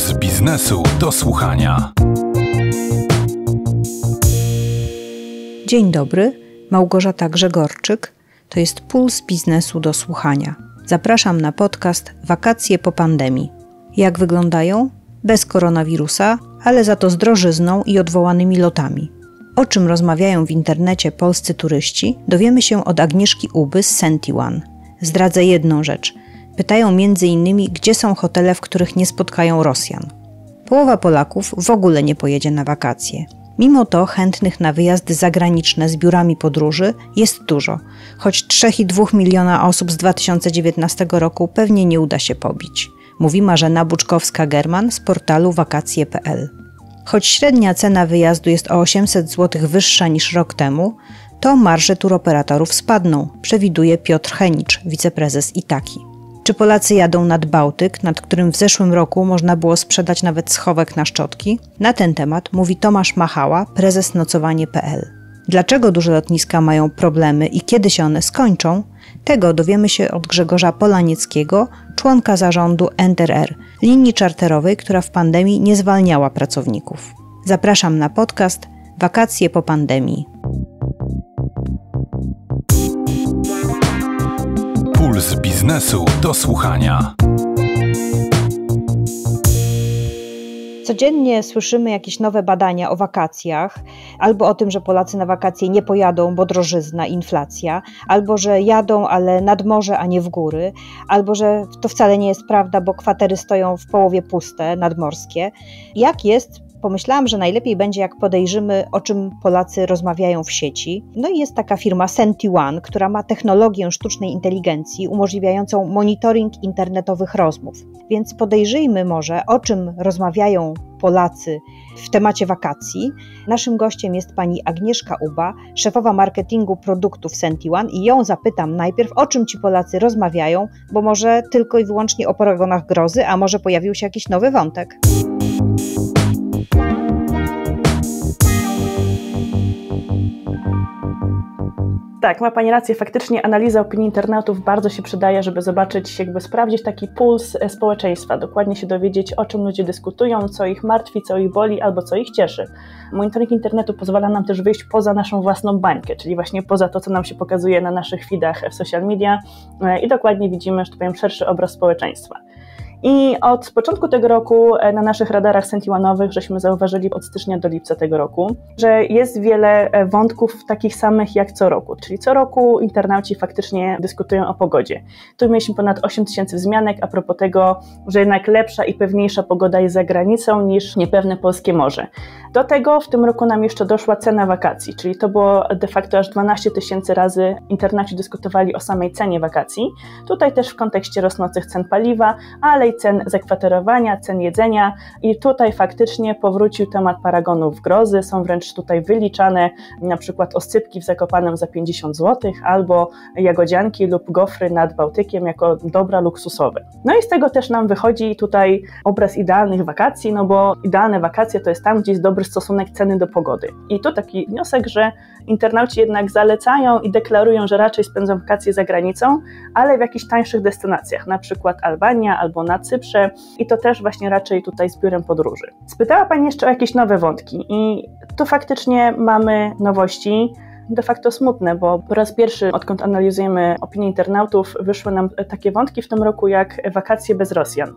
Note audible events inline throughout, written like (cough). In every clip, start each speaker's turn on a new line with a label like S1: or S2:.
S1: Puls biznesu do słuchania.
S2: Dzień dobry, Małgorzata Grzegorczyk. To jest Puls biznesu do słuchania. Zapraszam na podcast Wakacje po pandemii. Jak wyglądają? Bez koronawirusa, ale za to z drożyzną i odwołanymi lotami. O czym rozmawiają w internecie polscy turyści, dowiemy się od Agnieszki Uby z Sentiwan. Zdradzę jedną rzecz. Pytają m.in. gdzie są hotele, w których nie spotkają Rosjan. Połowa Polaków w ogóle nie pojedzie na wakacje. Mimo to chętnych na wyjazdy zagraniczne z biurami podróży jest dużo, choć 3,2 miliona osób z 2019 roku pewnie nie uda się pobić, mówi Marzena Buczkowska-German z portalu wakacje.pl. Choć średnia cena wyjazdu jest o 800 zł wyższa niż rok temu, to marże turoperatorów spadną, przewiduje Piotr Henicz, wiceprezes Itaki. Czy Polacy jadą nad Bałtyk, nad którym w zeszłym roku można było sprzedać nawet schowek na szczotki? Na ten temat mówi Tomasz Machała, prezes nocowanie.pl. Dlaczego duże lotniska mają problemy i kiedy się one skończą? Tego dowiemy się od Grzegorza Polanieckiego, członka zarządu NTR, linii czarterowej, która w pandemii nie zwalniała pracowników. Zapraszam na podcast Wakacje po pandemii.
S1: Puls biznesu do słuchania.
S2: Codziennie słyszymy jakieś nowe badania o wakacjach, albo o tym, że Polacy na wakacje nie pojadą, bo drożyzna, inflacja, albo że jadą, ale nad morze, a nie w góry, albo że to wcale nie jest prawda, bo kwatery stoją w połowie puste, nadmorskie. Jak jest pomyślałam, że najlepiej będzie, jak podejrzymy, o czym Polacy rozmawiają w sieci. No i jest taka firma SentiOne, która ma technologię sztucznej inteligencji umożliwiającą monitoring internetowych rozmów. Więc podejrzyjmy może, o czym rozmawiają Polacy w temacie wakacji. Naszym gościem jest pani Agnieszka Uba, szefowa marketingu produktów SentiOne i ją zapytam najpierw, o czym ci Polacy rozmawiają, bo może tylko i wyłącznie o paragonach grozy, a może pojawił się jakiś nowy wątek.
S3: Tak, ma Pani rację. Faktycznie analiza opinii internautów bardzo się przydaje, żeby zobaczyć, jakby sprawdzić taki puls e, społeczeństwa, dokładnie się dowiedzieć, o czym ludzie dyskutują, co ich martwi, co ich boli albo co ich cieszy. Monitoring internetu pozwala nam też wyjść poza naszą własną bańkę, czyli właśnie poza to, co nam się pokazuje na naszych feedach w social media e, i dokładnie widzimy, że to powiem, szerszy obraz społeczeństwa. I od początku tego roku e, na naszych radarach sentiłanowych żeśmy zauważyli od stycznia do lipca tego roku, że jest wiele e, wątków takich samych jak co roku, czyli co roku internauci faktycznie dyskutują o pogodzie. Tu mieliśmy ponad 8 tysięcy wzmianek a propos tego, że jednak lepsza i pewniejsza pogoda jest za granicą niż niepewne polskie morze. Do tego w tym roku nam jeszcze doszła cena wakacji, czyli to było de facto aż 12 tysięcy razy internauci dyskutowali o samej cenie wakacji. Tutaj też w kontekście rosnących cen paliwa, ale cen zakwaterowania, cen jedzenia i tutaj faktycznie powrócił temat paragonów grozy, są wręcz tutaj wyliczane na przykład oscypki w Zakopanem za 50 zł albo jagodzianki lub gofry nad Bałtykiem jako dobra luksusowe. No i z tego też nam wychodzi tutaj obraz idealnych wakacji, no bo idealne wakacje to jest tam, gdzie jest dobry stosunek ceny do pogody. I tu taki wniosek, że internauci jednak zalecają i deklarują, że raczej spędzą wakacje za granicą, ale w jakichś tańszych destynacjach, na przykład Albania albo na Cyprze i to też właśnie raczej tutaj z biurem podróży. Spytała Pani jeszcze o jakieś nowe wątki i tu faktycznie mamy nowości de facto smutne, bo po raz pierwszy, odkąd analizujemy opinię internautów, wyszły nam takie wątki w tym roku jak wakacje bez Rosjan.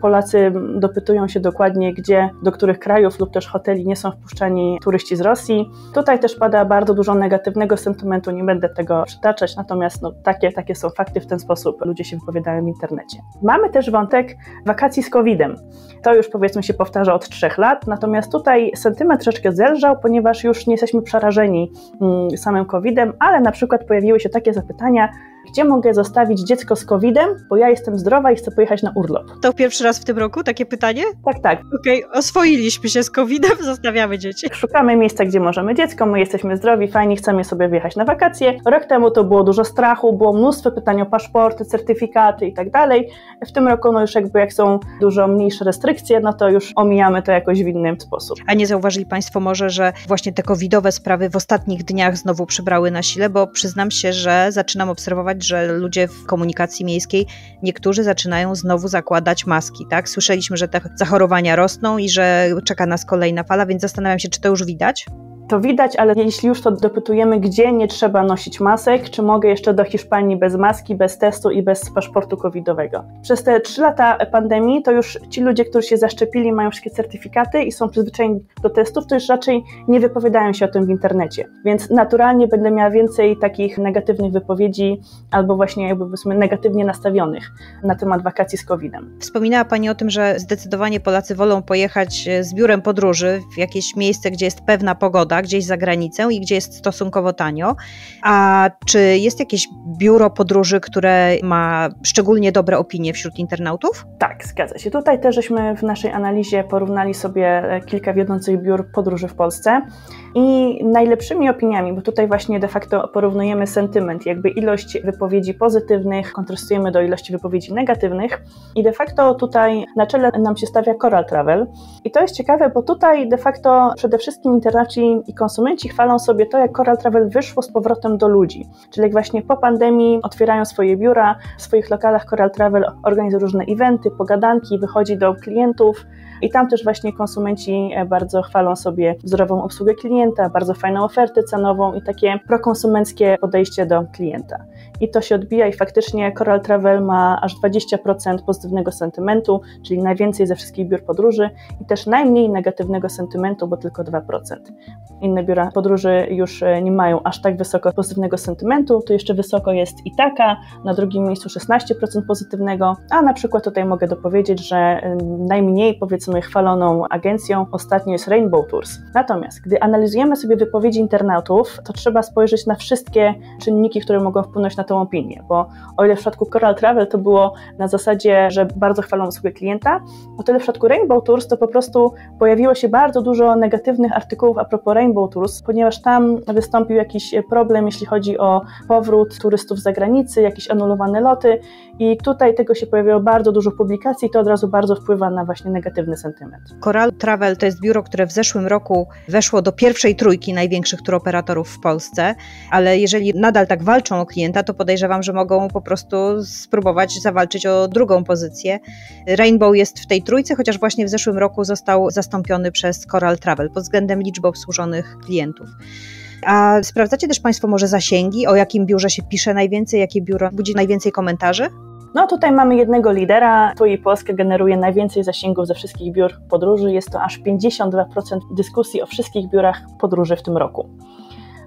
S3: Polacy dopytują się dokładnie, gdzie, do których krajów lub też hoteli nie są wpuszczani turyści z Rosji. Tutaj też pada bardzo dużo negatywnego sentymentu, nie będę tego przytaczać, natomiast no, takie, takie są fakty, w ten sposób ludzie się wypowiadają w internecie. Mamy też wątek wakacji z COVID-em. To już powiedzmy się powtarza od trzech lat, natomiast tutaj sentyment troszeczkę zelżał, ponieważ już nie jesteśmy przerażeni mm, samym COVID-em, ale na przykład pojawiły się takie zapytania, gdzie mogę zostawić dziecko z COVID-em, bo ja jestem zdrowa i chcę pojechać na urlop.
S2: To pierwszy raz w tym roku takie pytanie?
S3: Tak, tak.
S2: Okej, okay, oswoiliśmy się z COVID-em, (laughs) zostawiamy dzieci.
S3: Szukamy miejsca, gdzie możemy dziecko, my jesteśmy zdrowi, fajnie, chcemy sobie wyjechać na wakacje. Rok temu to było dużo strachu, było mnóstwo pytań o paszporty, certyfikaty i tak dalej. W tym roku no już jakby jak są dużo mniejsze restrykcje, no to już omijamy to jakoś w inny sposób.
S2: A nie zauważyli Państwo może, że właśnie te covidowe sprawy w ostatnich dniach znowu przybrały na sile, bo przyznam się, że zaczynam obserwować że ludzie w komunikacji miejskiej, niektórzy zaczynają znowu zakładać maski, tak? Słyszeliśmy, że te zachorowania rosną i że czeka nas kolejna fala, więc zastanawiam się, czy to już widać?
S3: To widać, ale jeśli już to dopytujemy, gdzie nie trzeba nosić masek, czy mogę jeszcze do Hiszpanii bez maski, bez testu i bez paszportu covidowego. Przez te trzy lata pandemii to już ci ludzie, którzy się zaszczepili, mają wszystkie certyfikaty i są przyzwyczajeni do testów, to już raczej nie wypowiadają się o tym w internecie. Więc naturalnie będę miała więcej takich negatywnych wypowiedzi albo właśnie jakby powiedzmy negatywnie nastawionych na temat wakacji z covidem.
S2: Wspominała Pani o tym, że zdecydowanie Polacy wolą pojechać z biurem podróży w jakieś miejsce, gdzie jest pewna pogoda, gdzieś za granicę i gdzie jest stosunkowo tanio. A czy jest jakieś biuro podróży, które ma szczególnie dobre opinie wśród internautów?
S3: Tak, zgadza się. Tutaj też żeśmy w naszej analizie porównali sobie e, kilka wiodących biur podróży w Polsce i najlepszymi opiniami, bo tutaj właśnie de facto porównujemy sentyment, jakby ilość wypowiedzi pozytywnych kontrastujemy do ilości wypowiedzi negatywnych. I de facto tutaj na czele nam się stawia Coral Travel. I to jest ciekawe, bo tutaj de facto przede wszystkim internaci i konsumenci chwalą sobie to, jak Coral Travel wyszło z powrotem do ludzi. Czyli jak właśnie po pandemii otwierają swoje biura, w swoich lokalach Coral Travel organizuje różne eventy, pogadanki, wychodzi do klientów, i tam też właśnie konsumenci e, bardzo chwalą sobie wzorową obsługę klienta, bardzo fajną ofertę cenową i takie prokonsumenckie podejście do klienta. I to się odbija i faktycznie Coral Travel ma aż 20% pozytywnego sentymentu, czyli najwięcej ze wszystkich biur podróży i też najmniej negatywnego sentymentu, bo tylko 2%. Inne biura podróży już e, nie mają aż tak wysoko pozytywnego sentymentu, tu jeszcze wysoko jest Itaka, na drugim miejscu 16% pozytywnego, a na przykład tutaj mogę dopowiedzieć, że najmniej powiedzmy powiedzmy chwaloną agencją ostatnio jest Rainbow Tours. Natomiast gdy analizujemy sobie wypowiedzi internautów, to trzeba spojrzeć na wszystkie czynniki, które mogą wpłynąć na tą opinię, bo o ile w przypadku Coral Travel to było na zasadzie, że bardzo chwalą usługę klienta, o tyle w przypadku Rainbow Tours to po prostu pojawiło się bardzo dużo negatywnych artykułów a propos Rainbow Tours, ponieważ tam wystąpił jakiś problem, jeśli chodzi o powrót turystów z zagranicy, jakieś anulowane loty i tutaj tego się pojawiło bardzo dużo publikacji i to od razu bardzo wpływa na właśnie negatywny sentyment.
S2: Coral Travel to jest biuro, które w zeszłym roku weszło do pierwszej trójki największych turoperatorów w Polsce, ale jeżeli nadal tak walczą o klienta, to podejrzewam, że mogą po prostu spróbować zawalczyć o drugą pozycję. Rainbow jest w tej trójce, chociaż właśnie w zeszłym roku został zastąpiony przez Coral Travel pod względem liczby obsłużonych klientów. A sprawdzacie też Państwo może zasięgi, o jakim biurze się pisze najwięcej, jakie biuro budzi najwięcej komentarzy?
S3: No tutaj mamy jednego lidera, tu i Polska generuje najwięcej zasięgów ze wszystkich biur podróży. Jest to aż 52% dyskusji o wszystkich biurach podróży w tym roku.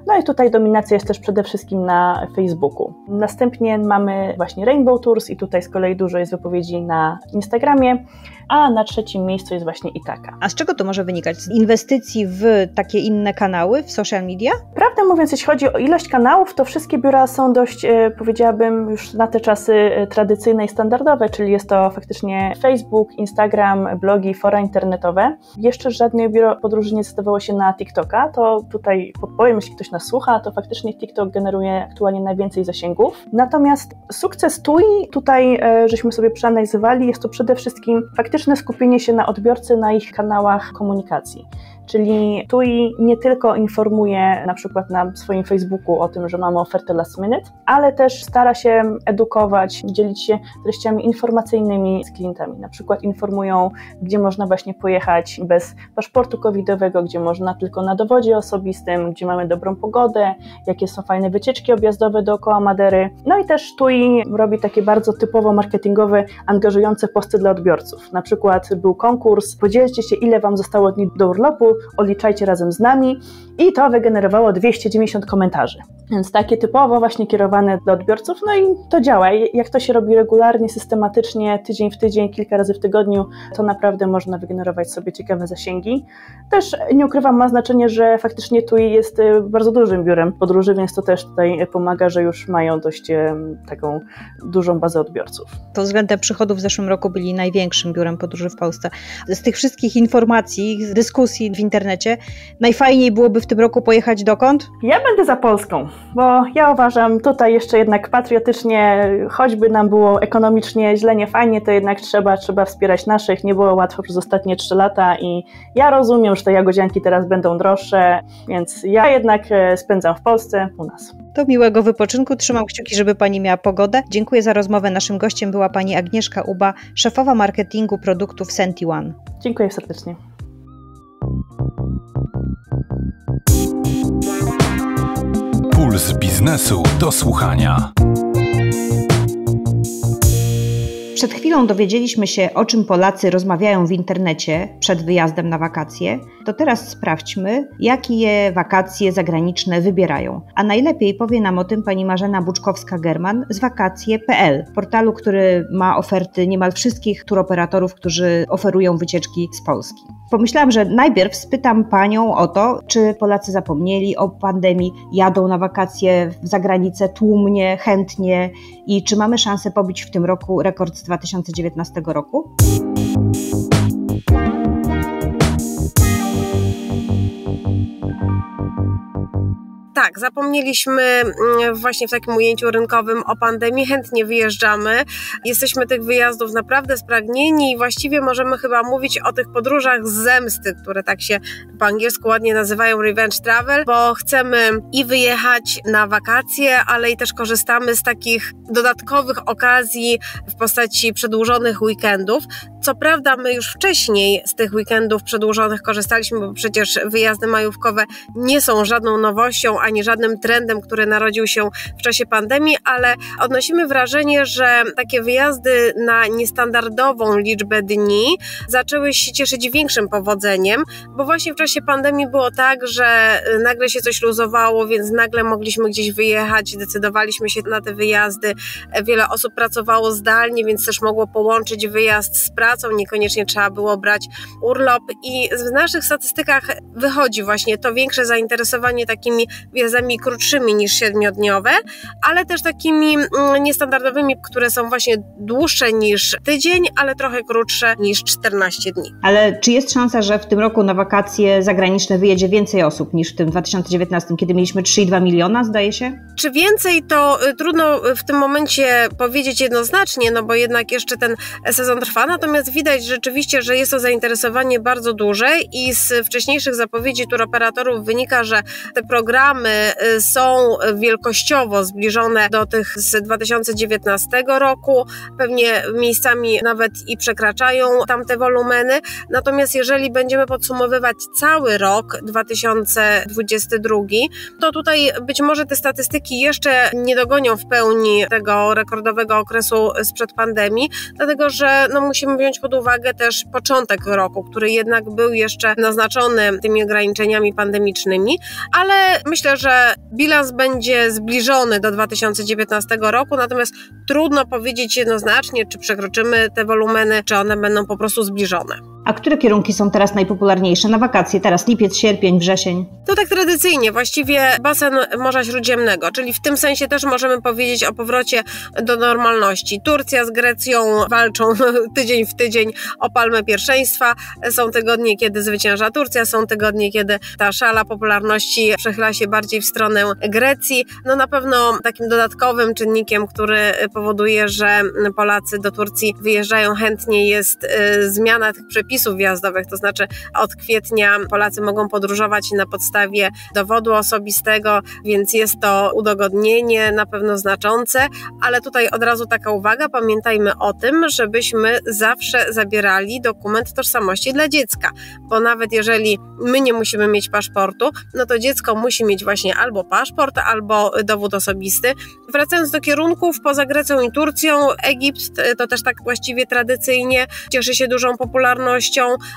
S3: No i tutaj dominacja jest też przede wszystkim na Facebooku. Następnie mamy właśnie Rainbow Tours i tutaj z kolei dużo jest wypowiedzi na Instagramie a na trzecim miejscu jest właśnie Itaka.
S2: A z czego to może wynikać? Z inwestycji w takie inne kanały, w social media?
S3: Prawdę mówiąc, jeśli chodzi o ilość kanałów, to wszystkie biura są dość, e, powiedziałabym, już na te czasy e, tradycyjne i standardowe, czyli jest to faktycznie Facebook, Instagram, blogi, fora internetowe. Jeszcze żadne biuro podróży nie zdecydowało się na TikToka, to tutaj podpowiem, jeśli ktoś nas słucha, to faktycznie TikTok generuje aktualnie najwięcej zasięgów. Natomiast sukces TUI, tutaj e, żeśmy sobie przeanalizowali, jest to przede wszystkim faktycznie faktyczne skupienie się na odbiorcy na ich kanałach komunikacji. Czyli TUI nie tylko informuje na przykład na swoim Facebooku o tym, że mamy ofertę last minute, ale też stara się edukować, dzielić się treściami informacyjnymi z klientami. Na przykład informują, gdzie można właśnie pojechać bez paszportu covidowego, gdzie można tylko na dowodzie osobistym, gdzie mamy dobrą pogodę, jakie są fajne wycieczki objazdowe dookoła Madery. No i też TUI robi takie bardzo typowo marketingowe, angażujące posty dla odbiorców. Na przykład był konkurs, podzielcie się ile Wam zostało dni do urlopu, odliczajcie razem z nami i to wygenerowało 290 komentarzy. Więc takie typowo właśnie kierowane do odbiorców, no i to działa. Jak to się robi regularnie, systematycznie, tydzień w tydzień, kilka razy w tygodniu, to naprawdę można wygenerować sobie ciekawe zasięgi. Też nie ukrywam, ma znaczenie, że faktycznie TUI jest y, bardzo dużym biurem podróży, więc to też tutaj pomaga, że już mają dość y, taką dużą bazę odbiorców.
S2: Pod względem przychodów w zeszłym roku byli największym biurem podróży w Polsce. Z tych wszystkich informacji, dyskusji w internecie. Najfajniej byłoby w tym roku pojechać dokąd?
S3: Ja będę za Polską, bo ja uważam tutaj jeszcze jednak patriotycznie, choćby nam było ekonomicznie źle, nie fajnie, to jednak trzeba, trzeba wspierać naszych. Nie było łatwo przez ostatnie trzy lata i ja rozumiem, że te jagodzianki teraz będą droższe, więc ja jednak e, spędzam w Polsce, u nas.
S2: To miłego wypoczynku. Trzymam kciuki, żeby Pani miała pogodę. Dziękuję za rozmowę. Naszym gościem była Pani Agnieszka Uba, szefowa marketingu produktów Senti One.
S3: Dziękuję serdecznie.
S1: Puls biznesu do słuchania.
S2: Przed chwilą dowiedzieliśmy się, o czym Polacy rozmawiają w internecie przed wyjazdem na wakacje. To teraz sprawdźmy, jakie wakacje zagraniczne wybierają. A najlepiej powie nam o tym pani Marzena Buczkowska-German z wakacje.pl, portalu, który ma oferty niemal wszystkich turoperatorów, którzy oferują wycieczki z Polski. Pomyślałam, że najpierw spytam panią o to, czy Polacy zapomnieli o pandemii, jadą na wakacje za granicę tłumnie, chętnie i czy mamy szansę pobić w tym roku rekord z 2019 roku?
S4: Tak, zapomnieliśmy mm, właśnie w takim ujęciu rynkowym o pandemii, chętnie wyjeżdżamy. Jesteśmy tych wyjazdów naprawdę spragnieni i właściwie możemy chyba mówić o tych podróżach z zemsty, które tak się po angielsku ładnie nazywają revenge travel, bo chcemy i wyjechać na wakacje, ale i też korzystamy z takich dodatkowych okazji w postaci przedłużonych weekendów. Co prawda, my już wcześniej z tych weekendów przedłużonych korzystaliśmy, bo przecież wyjazdy majówkowe nie są żadną nowością ani żadnym trendem, który narodził się w czasie pandemii, ale odnosimy wrażenie, że takie wyjazdy na niestandardową liczbę dni zaczęły się cieszyć większym powodzeniem, bo właśnie w czasie pandemii było tak, że nagle się coś luzowało, więc nagle mogliśmy gdzieś wyjechać, decydowaliśmy się na te wyjazdy. Wiele osób pracowało zdalnie, więc też mogło połączyć wyjazd z pracą, niekoniecznie trzeba było brać urlop i w naszych statystykach wychodzi właśnie to większe zainteresowanie takimi wjazdami krótszymi niż siedmiodniowe, ale też takimi mm, niestandardowymi, które są właśnie dłuższe niż tydzień, ale trochę krótsze niż 14 dni.
S2: Ale czy jest szansa, że w tym roku na wakacje zagraniczne wyjedzie więcej osób niż w tym 2019, kiedy mieliśmy 3,2 miliona, zdaje się?
S4: Czy więcej, to y, trudno w tym momencie powiedzieć jednoznacznie, no bo jednak jeszcze ten sezon trwa, natomiast widać rzeczywiście, że jest to zainteresowanie bardzo duże i z wcześniejszych zapowiedzi turoperatorów wynika, że te programy Y, są wielkościowo zbliżone do tych z 2019 roku, pewnie miejscami nawet i przekraczają tamte wolumeny. Natomiast jeżeli będziemy podsumowywać cały rok 2022, to tutaj być może te statystyki jeszcze nie dogonią w pełni tego rekordowego okresu sprzed pandemii, dlatego że no, musimy wziąć pod uwagę też początek roku, który jednak był jeszcze naznaczony tymi ograniczeniami pandemicznymi, ale myślę, że bilans będzie zbliżony do 2019 roku, natomiast trudno powiedzieć jednoznacznie, czy przekroczymy te wolumeny, czy one będą po prostu zbliżone.
S2: A które kierunki są teraz najpopularniejsze na wakacje? Teraz lipiec, sierpień, wrzesień?
S4: To tak tradycyjnie, właściwie basen Morza Śródziemnego, czyli w tym sensie też możemy powiedzieć o powrocie do normalności. Turcja z Grecją walczą (laughs) tydzień w tydzień o palmę pierwszeństwa. Są tygodnie, kiedy zwycięża Turcja, są tygodnie, kiedy ta szala popularności przechyla się bardziej w stronę Grecji. No na pewno takim dodatkowym czynnikiem, który powoduje, że Polacy do Turcji wyjeżdżają chętnie jest y, zmiana tych przepisów przepisów wjazdowych, to znaczy od kwietnia Polacy mogą podróżować na podstawie dowodu osobistego, więc jest to udogodnienie na pewno znaczące, ale tutaj od razu taka uwaga, pamiętajmy o tym, żebyśmy zawsze zabierali dokument tożsamości dla dziecka, bo nawet jeżeli my nie musimy mieć paszportu, no to dziecko musi mieć właśnie albo paszport, albo dowód osobisty. Wracając do kierunków, poza Grecją i Turcją, Egipt to też tak właściwie tradycyjnie cieszy się dużą popularnością,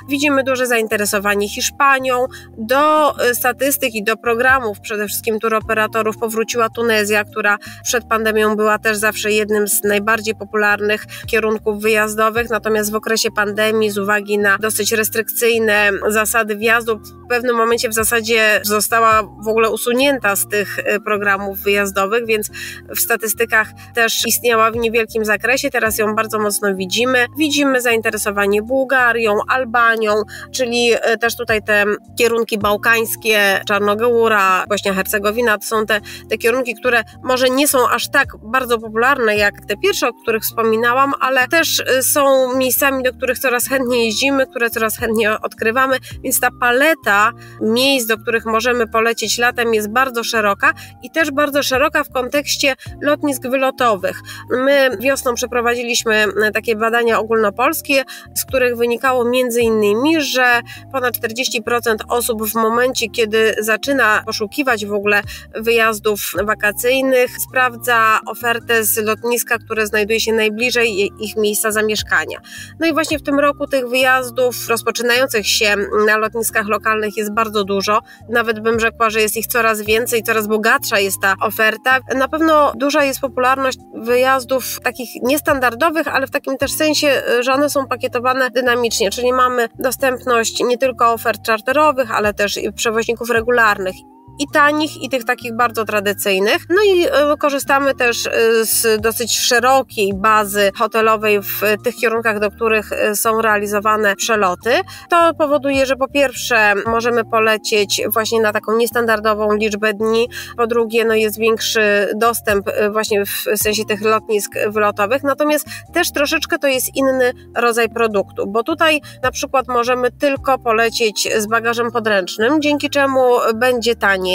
S4: Widzimy duże zainteresowanie Hiszpanią. Do y, statystyk i do programów przede wszystkim turoperatorów powróciła Tunezja, która przed pandemią była też zawsze jednym z najbardziej popularnych kierunków wyjazdowych, natomiast w okresie pandemii z uwagi na dosyć restrykcyjne zasady wjazdu w pewnym momencie w zasadzie została w ogóle usunięta z tych y, programów wyjazdowych, więc w statystykach też istniała w niewielkim zakresie. Teraz ją bardzo mocno widzimy. Widzimy zainteresowanie Bułgarią, Albanią, czyli e, też tutaj te kierunki bałkańskie, Czarnogóra, Bośnia-Hercegowina, to są te, te kierunki, które może nie są aż tak bardzo popularne jak te pierwsze, o których wspominałam, ale też e, są miejscami, do których coraz chętniej jeździmy, które coraz chętniej odkrywamy, więc ta paleta miejsc, do których możemy polecieć latem jest bardzo szeroka i też bardzo szeroka w kontekście lotnisk wylotowych. My wiosną przeprowadziliśmy takie badania ogólnopolskie, z których wynikało między innymi, że ponad 40% osób w momencie, kiedy zaczyna poszukiwać w ogóle wyjazdów wakacyjnych, sprawdza ofertę z lotniska, które znajduje się najbliżej ich miejsca zamieszkania. No i właśnie w tym roku tych wyjazdów rozpoczynających się na lotniskach lokalnych jest bardzo dużo. Nawet bym rzekła, że jest ich coraz więcej, coraz bogatsza jest ta oferta. Na pewno duża jest popularność wyjazdów takich niestandardowych, ale w takim też sensie, że one są pakietowane dynamicznie, czyli mamy dostępność nie tylko ofert czarterowych, ale też przewoźników regularnych i tanich, i tych takich bardzo tradycyjnych. No i y, korzystamy też y, z dosyć szerokiej bazy hotelowej w tych kierunkach, do których są realizowane przeloty. To powoduje, że po pierwsze możemy polecieć właśnie na taką niestandardową liczbę dni, po drugie no jest większy dostęp właśnie w sensie tych lotnisk wylotowych, natomiast też troszeczkę to jest inny rodzaj produktu, bo tutaj na przykład możemy tylko polecieć z bagażem podręcznym, dzięki czemu będzie taniej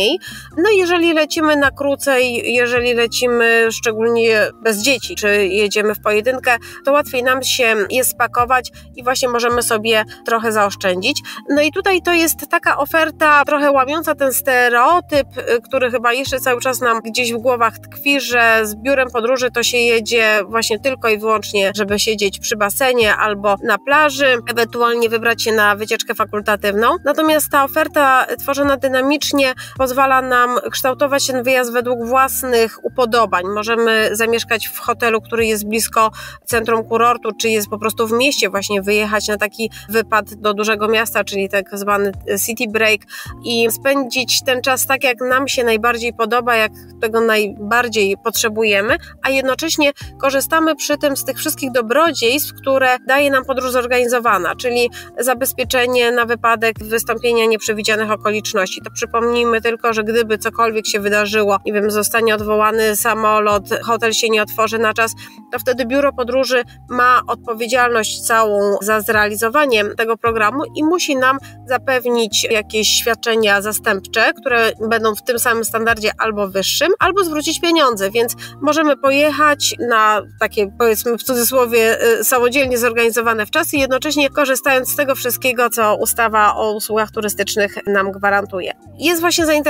S4: No jeżeli lecimy na krócej, jeżeli lecimy szczególnie bez dzieci, czy jedziemy w pojedynkę, to łatwiej nam się je spakować i właśnie możemy sobie trochę zaoszczędzić. No i tutaj to jest taka oferta trochę łamiąca ten stereotyp, który chyba jeszcze cały czas nam gdzieś w głowach tkwi, że z biurem podróży to się jedzie właśnie tylko i wyłącznie, żeby siedzieć przy basenie albo na plaży, ewentualnie wybrać się na wycieczkę fakultatywną. Natomiast ta oferta tworzona dynamicznie pozwala nam kształtować ten wyjazd według własnych upodobań. Możemy zamieszkać w hotelu, który jest blisko centrum kurortu, czy jest po prostu w mieście, właśnie wyjechać na taki wypad do dużego miasta, czyli tak zwany city break i spędzić ten czas tak, jak nam się najbardziej podoba, jak tego najbardziej potrzebujemy, a jednocześnie korzystamy przy tym z tych wszystkich dobrodziejstw, które daje nam podróż zorganizowana, czyli zabezpieczenie na wypadek wystąpienia nieprzewidzianych okoliczności. To przypomnijmy tylko, że gdyby cokolwiek się wydarzyło, nie wiem, zostanie odwołany samolot, hotel się nie otworzy na czas, to wtedy biuro podróży ma odpowiedzialność całą za zrealizowanie tego programu i musi nam zapewnić jakieś świadczenia zastępcze, które będą w tym samym standardzie albo wyższym, albo zwrócić pieniądze, więc możemy pojechać na takie, powiedzmy w cudzysłowie, y, samodzielnie zorganizowane w czas i jednocześnie korzystając z tego wszystkiego, co ustawa o usługach turystycznych nam gwarantuje. Jest właśnie zainteresowanie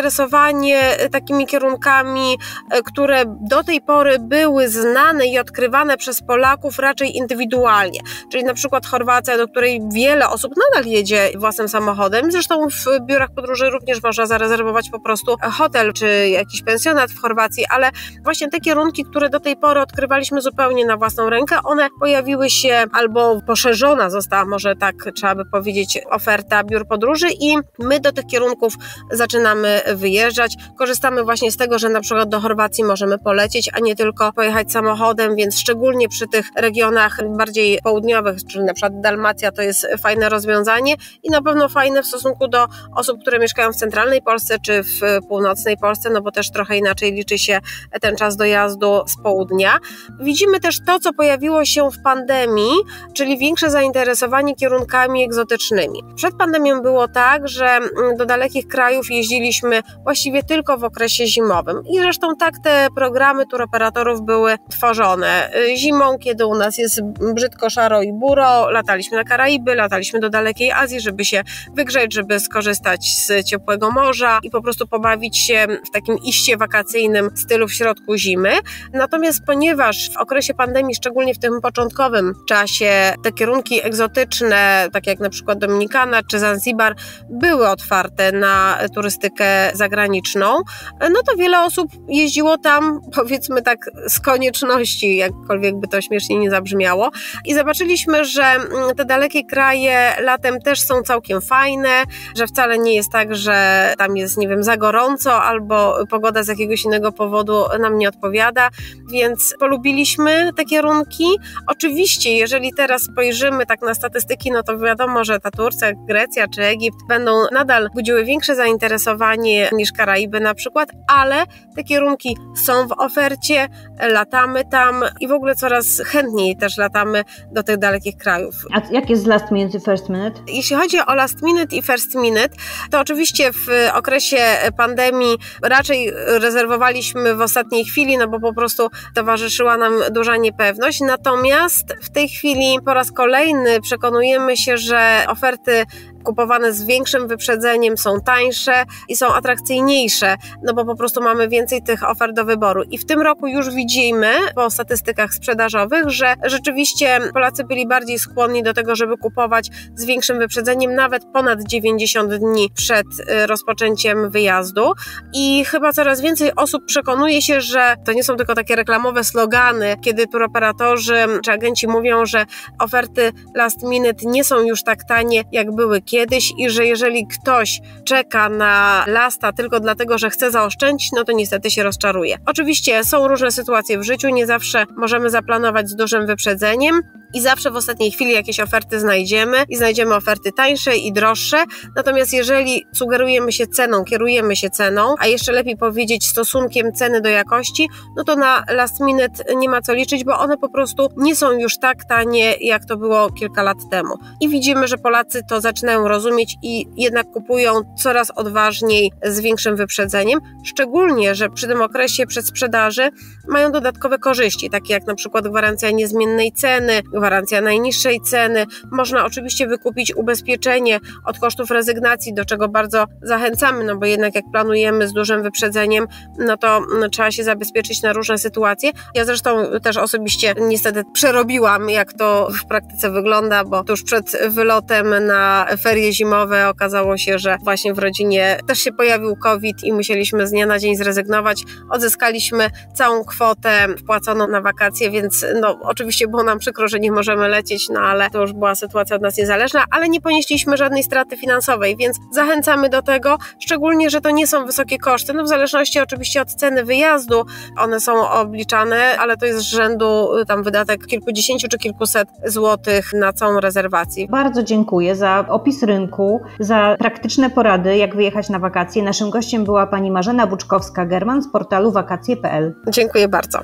S4: takimi kierunkami, e, które do tej pory były znane i odkrywane przez Polaków raczej indywidualnie. Czyli na przykład Chorwacja, do której wiele osób nadal jedzie własnym samochodem. Zresztą w biurach podróży również można zarezerwować po prostu hotel czy jakiś pensjonat w Chorwacji, ale właśnie te kierunki, które do tej pory odkrywaliśmy zupełnie na własną rękę, one pojawiły się albo poszerzona została, może tak trzeba by powiedzieć, oferta biur podróży i my do tych kierunków zaczynamy wyjeżdżać. Korzystamy właśnie z tego, że na przykład do Chorwacji możemy polecieć, a nie tylko pojechać samochodem, więc szczególnie przy tych regionach bardziej południowych, czyli na przykład Dalmacja to jest fajne rozwiązanie i na pewno fajne w stosunku do osób, które mieszkają w centralnej Polsce czy w północnej Polsce, no bo też trochę inaczej liczy się ten czas dojazdu z południa. Widzimy też to, co pojawiło się w pandemii, czyli większe zainteresowanie kierunkami egzotycznymi. Przed pandemią było tak, że do dalekich krajów jeździliśmy właściwie tylko w okresie zimowym. I zresztą tak te programy turoperatorów były tworzone. Zimą, kiedy u nas jest brzydko, szaro i buro, lataliśmy na Karaiby, lataliśmy do dalekiej Azji, żeby się wygrzeć, żeby skorzystać z ciepłego morza i po prostu pobawić się w takim iście wakacyjnym stylu w środku zimy. Natomiast ponieważ w okresie pandemii, szczególnie w tym początkowym czasie, te kierunki egzotyczne, tak jak na przykład Dominikana czy Zanzibar, były otwarte na turystykę zagraniczną, no to wiele osób jeździło tam, powiedzmy tak, z konieczności, jakkolwiek by to śmiesznie nie zabrzmiało. I zobaczyliśmy, że mm, te dalekie kraje latem też są całkiem fajne, że wcale nie jest tak, że tam jest, nie wiem, za gorąco albo pogoda z jakiegoś innego powodu nam nie odpowiada, więc polubiliśmy te kierunki. Oczywiście, jeżeli teraz spojrzymy tak na statystyki, no to wiadomo, że ta Turcja, Grecja czy Egipt będą nadal budziły większe zainteresowanie niż Karaiby na przykład, ale te kierunki są w ofercie, latamy tam i w ogóle coraz chętniej też latamy do tych dalekich krajów.
S2: A jak jest last minute i first minute?
S4: Jeśli chodzi o last minute i first minute, to oczywiście w okresie pandemii raczej rezerwowaliśmy w ostatniej chwili, no bo po prostu towarzyszyła nam duża niepewność. Natomiast w tej chwili po raz kolejny przekonujemy się, że oferty kupowane z większym wyprzedzeniem, są tańsze i są atrakcyjniejsze, no bo po prostu mamy więcej tych ofert do wyboru. I w tym roku już widzimy po statystykach sprzedażowych, że rzeczywiście Polacy byli bardziej skłonni do tego, żeby kupować z większym wyprzedzeniem, nawet ponad 90 dni przed y, rozpoczęciem wyjazdu. I chyba coraz więcej osób przekonuje się, że to nie są tylko takie reklamowe slogany, kiedy turoperatorzy czy agenci mówią, że oferty last minute nie są już tak tanie, jak były kiedyś i że jeżeli ktoś czeka na lasta tylko dlatego, że chce zaoszczędzić, no to niestety się rozczaruje. Oczywiście są różne sytuacje w życiu, nie zawsze możemy zaplanować z dużym wyprzedzeniem, i zawsze w ostatniej chwili jakieś oferty znajdziemy i znajdziemy oferty tańsze i droższe. Natomiast jeżeli sugerujemy się ceną, kierujemy się ceną, a jeszcze lepiej powiedzieć stosunkiem ceny do jakości, no to na last minute nie ma co liczyć, bo one po prostu nie są już tak tanie, jak to było kilka lat temu. I widzimy, że Polacy to zaczynają rozumieć i jednak kupują coraz odważniej z większym wyprzedzeniem, szczególnie, że przy tym okresie przedsprzedaży mają dodatkowe korzyści, takie jak na przykład gwarancja niezmiennej ceny, gwarancja najniższej ceny. Można oczywiście wykupić ubezpieczenie od kosztów rezygnacji, do czego bardzo zachęcamy, no bo jednak jak planujemy z dużym wyprzedzeniem, no to mm, trzeba się zabezpieczyć na różne sytuacje. Ja zresztą też osobiście niestety przerobiłam, jak to w praktyce wygląda, bo tuż przed wylotem na ferie zimowe okazało się, że właśnie w rodzinie też się pojawił COVID i musieliśmy z dnia na dzień zrezygnować. Odzyskaliśmy całą kwotę wpłaconą na wakacje, więc no oczywiście było nam przykro, że nie możemy lecieć, no ale to już była sytuacja od nas niezależna, ale nie ponieśliśmy żadnej straty finansowej, więc zachęcamy do tego, szczególnie, że to nie są wysokie koszty, no w zależności oczywiście od ceny wyjazdu, one są obliczane, ale to jest z rzędu y, tam wydatek kilkudziesięciu czy kilkuset złotych na całą rezerwację.
S2: Bardzo dziękuję za opis rynku, za praktyczne porady, jak wyjechać na wakacje. Naszym gościem była pani Marzena Buczkowska-German z portalu wakacje.pl.
S4: Dziękuję bardzo.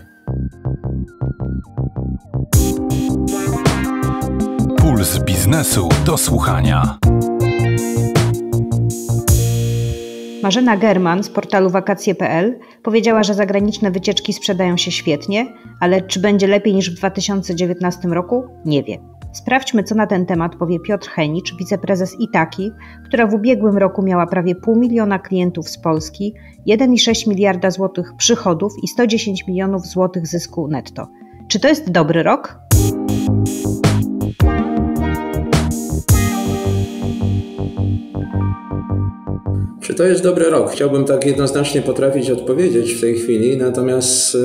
S1: Puls biznesu do słuchania.
S2: Marzena German z portalu wakacje.pl powiedziała, że zagraniczne wycieczki sprzedają się świetnie, ale czy będzie lepiej niż w 2019 roku? Nie wie. Sprawdźmy, co na ten temat powie Piotr Henicz, wiceprezes Itaki, która w ubiegłym roku miała prawie pół miliona klientów z Polski, 1,6 miliarda złotych przychodów i 110 milionów złotych zysku netto. Czy to jest dobry rok?
S5: Czy to jest dobry rok? Chciałbym tak jednoznacznie potrafić odpowiedzieć w tej chwili, natomiast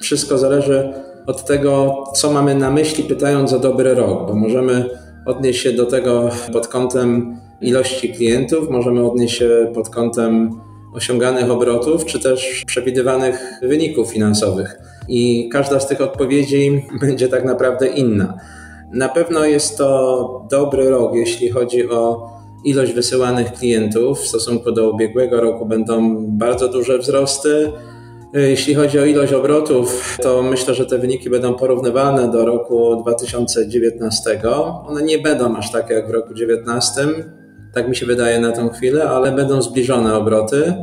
S5: wszystko zależy od tego, co mamy na myśli, pytając o dobry rok, bo możemy odnieść się do tego pod kątem ilości klientów, możemy odnieść się pod kątem osiąganych obrotów, czy też przewidywanych wyników finansowych. I każda z tych odpowiedzi (laughs) będzie tak naprawdę inna. Na pewno jest to dobry rok, jeśli chodzi o ilość wysyłanych klientów. W stosunku do ubiegłego roku będą bardzo duże wzrosty. Jeśli chodzi o ilość obrotów, to myślę, że te wyniki będą porównywalne do roku 2019. One nie będą aż takie jak w roku 2019, tak mi się wydaje na tą chwilę, ale będą zbliżone obroty.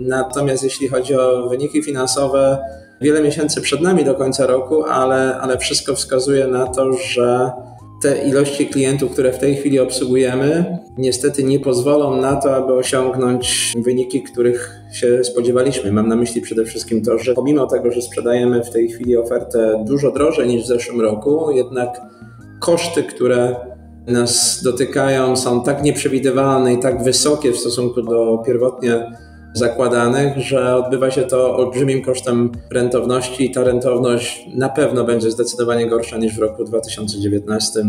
S5: Natomiast jeśli chodzi o wyniki finansowe, wiele miesięcy przed nami do końca roku, ale, ale wszystko wskazuje na to, że te ilości klientów, które w tej chwili obsługujemy, niestety nie pozwolą na to, aby osiągnąć wyniki, których się spodziewaliśmy. Mam na myśli przede wszystkim to, że pomimo tego, że sprzedajemy w tej chwili ofertę dużo drożej niż w zeszłym roku, jednak koszty, które nas dotykają, są tak nieprzewidywalne i tak wysokie w stosunku do pierwotnie zakładanych, że odbywa się to olbrzymim kosztem rentowności i ta rentowność na pewno będzie zdecydowanie gorsza niż w roku 2019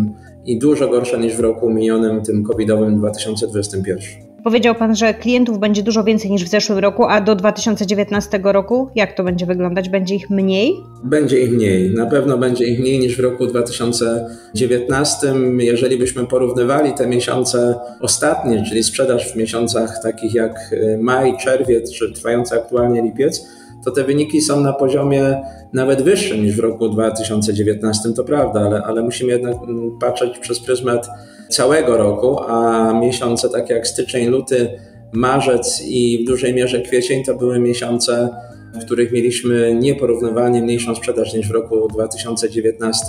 S5: i dużo gorsza niż w roku minionym, tym covidowym 2021.
S2: Powiedział Pan, że klientów będzie dużo więcej niż w zeszłym roku, a do 2019 roku jak to będzie wyglądać? Będzie ich mniej?
S5: Będzie ich mniej. Na pewno będzie ich mniej niż w roku 2019. Jeżeli byśmy porównywali te miesiące ostatnie, czyli sprzedaż w miesiącach takich jak e, maj, czerwiec, czy trwający aktualnie lipiec, to te wyniki są na poziomie nawet wyższym niż w roku 2019, to prawda, ale, ale musimy jednak mm, patrzeć przez pryzmat całego roku, a miesiące takie jak styczeń, luty, marzec i w dużej mierze kwiecień to były miesiące, w których mieliśmy nieporównywalnie mniejszą sprzedaż niż w roku 2019.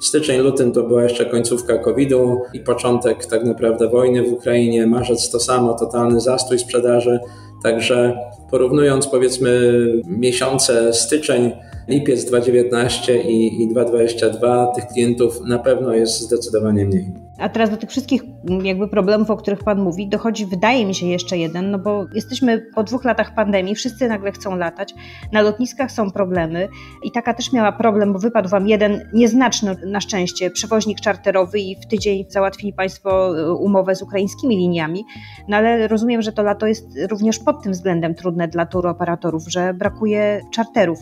S5: Styczeń, lutym to była jeszcze końcówka COVID-u i początek tak naprawdę wojny w Ukrainie. Marzec to samo, totalny zastój sprzedaży. Także porównując powiedzmy miesiące styczeń, lipiec 2019 i, i 2022, tych klientów na pewno jest zdecydowanie mniej.
S2: A teraz do tych wszystkich mm, jakby problemów, o których Pan mówi, dochodzi, wydaje mi się, jeszcze jeden, no bo jesteśmy po dwóch latach pandemii, wszyscy nagle chcą latać, na lotniskach są problemy i taka też miała problem, bo wypadł Wam jeden nieznaczny na szczęście przewoźnik czarterowy i w tydzień załatwili Państwo y, umowę z ukraińskimi liniami, no ale rozumiem, że to lato jest również pod tym względem trudne dla turoperatorów, że brakuje czarterów.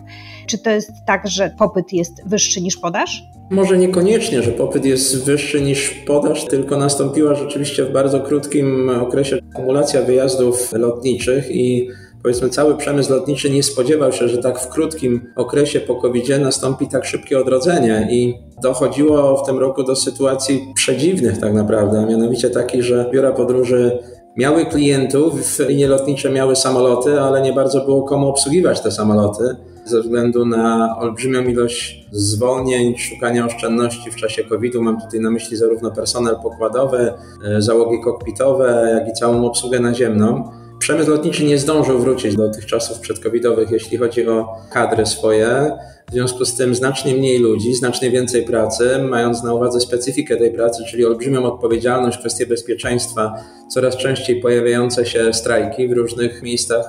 S2: Czy to jest tak, że popyt jest wyższy niż podaż?
S5: Może niekoniecznie, że popyt jest wyższy niż podaż, tylko nastąpiła rzeczywiście w bardzo krótkim okresie akumulacja wyjazdów lotniczych i powiedzmy cały przemysł lotniczy nie spodziewał się, że tak w krótkim okresie po covid nastąpi tak szybkie odrodzenie. I dochodziło w tym roku do sytuacji przedziwnych tak naprawdę, a mianowicie takich, że biura podróży miały klientów, linie lotnicze miały samoloty, ale nie bardzo było komu obsługiwać te samoloty ze względu na olbrzymią ilość zwolnień, szukania oszczędności w czasie COVID-u. Mam tutaj na myśli zarówno personel pokładowy, e, załogi kokpitowe, jak i całą obsługę naziemną. Przemysł lotniczy nie zdążył wrócić do tych czasów przedcovidowych, jeśli chodzi o kadry swoje. W związku z tym znacznie mniej ludzi, znacznie więcej pracy, mając na uwadze specyfikę tej pracy, czyli olbrzymią odpowiedzialność, kwestie bezpieczeństwa, coraz częściej pojawiające się strajki w różnych miejscach,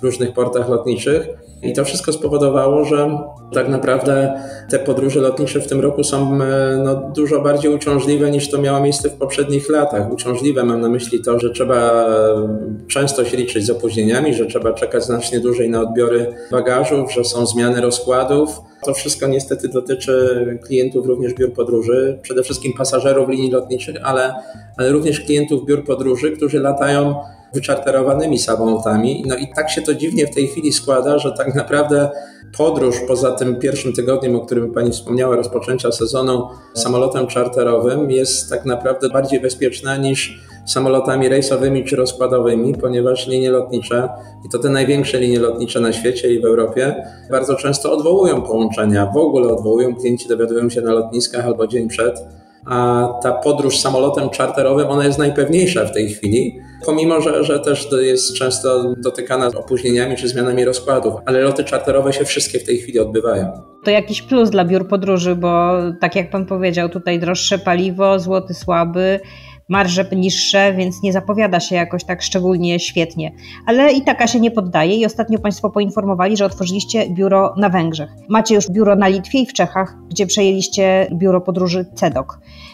S5: w różnych portach lotniczych. I to wszystko spowodowało, że tak naprawdę te podróże lotnicze w tym roku są e, no, dużo bardziej uciążliwe niż to miało miejsce w poprzednich latach. Uciążliwe mam na myśli to, że trzeba e, często się liczyć z opóźnieniami, że trzeba czekać znacznie dłużej na odbiory bagażów, że są zmiany rozkładów. To wszystko niestety dotyczy klientów również biur podróży, przede wszystkim pasażerów linii lotniczych, ale, ale również klientów biur podróży, którzy latają wyczarterowanymi samolotami. No i tak się to dziwnie w tej chwili składa, że tak naprawdę podróż poza tym pierwszym tygodniem, o którym Pani wspomniała, rozpoczęcia sezonu samolotem czarterowym jest tak naprawdę bardziej bezpieczna niż samolotami rejsowymi czy rozkładowymi, ponieważ linie lotnicze, i to te największe linie lotnicze na świecie i w Europie, bardzo często odwołują połączenia, w ogóle odwołują, klienci dowiadują się na lotniskach albo dzień przed, a ta podróż samolotem czarterowym, ona jest najpewniejsza w tej chwili, pomimo, że, że też jest często dotykana opóźnieniami czy zmianami rozkładów, ale loty czarterowe się wszystkie w tej chwili odbywają.
S2: To jakiś plus dla biur podróży, bo tak jak pan powiedział, tutaj droższe paliwo, złoty słaby, marże niższe, więc nie zapowiada się jakoś tak szczególnie świetnie. Ale i taka się nie poddaje i ostatnio Państwo poinformowali, że otworzyliście biuro na Węgrzech. Macie już biuro na Litwie i w Czechach, gdzie przejęliście biuro podróży CEDOC.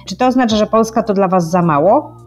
S2: Czy to oznacza, że Polska to dla Was za mało?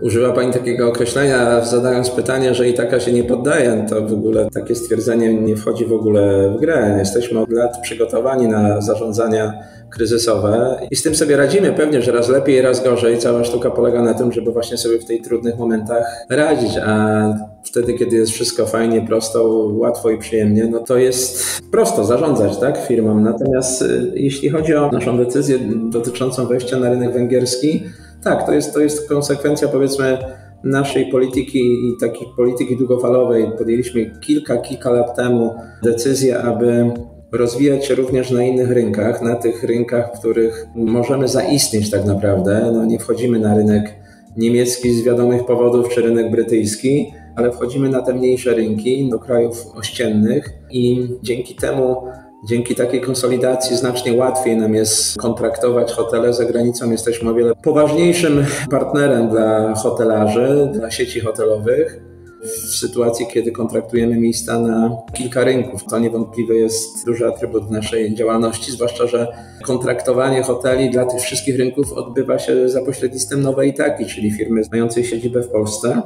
S5: Używa Pani takiego określenia, zadając pytanie, że i taka się nie poddaje. To w ogóle takie stwierdzenie nie wchodzi w ogóle w grę. Jesteśmy od lat przygotowani na zarządzania kryzysowe i z tym sobie radzimy. Pewnie, że raz lepiej, raz gorzej. Cała sztuka polega na tym, żeby właśnie sobie w tych trudnych momentach radzić, a wtedy, kiedy jest wszystko fajnie, prosto, łatwo i przyjemnie, no to jest prosto zarządzać tak, firmą. Natomiast y, jeśli chodzi o naszą decyzję dotyczącą wejścia na rynek węgierski, tak, to jest, to jest konsekwencja powiedzmy naszej polityki i takiej polityki długofalowej. Podjęliśmy kilka, kilka lat temu decyzję, aby rozwijać się również na innych rynkach, na tych rynkach, w których możemy zaistnieć tak naprawdę. No, nie wchodzimy na rynek niemiecki z wiadomych powodów, czy rynek brytyjski, ale wchodzimy na te mniejsze rynki, do krajów ościennych i dzięki temu Dzięki takiej konsolidacji znacznie łatwiej nam jest kontraktować hotele za granicą. Jesteśmy o wiele poważniejszym partnerem dla hotelarzy, dla sieci hotelowych. W sytuacji, kiedy kontraktujemy miejsca na kilka rynków, to niewątpliwie jest duży atrybut naszej działalności, zwłaszcza, że kontraktowanie hoteli dla tych wszystkich rynków odbywa się za pośrednictwem nowej Itaki, czyli firmy mającej siedzibę w Polsce.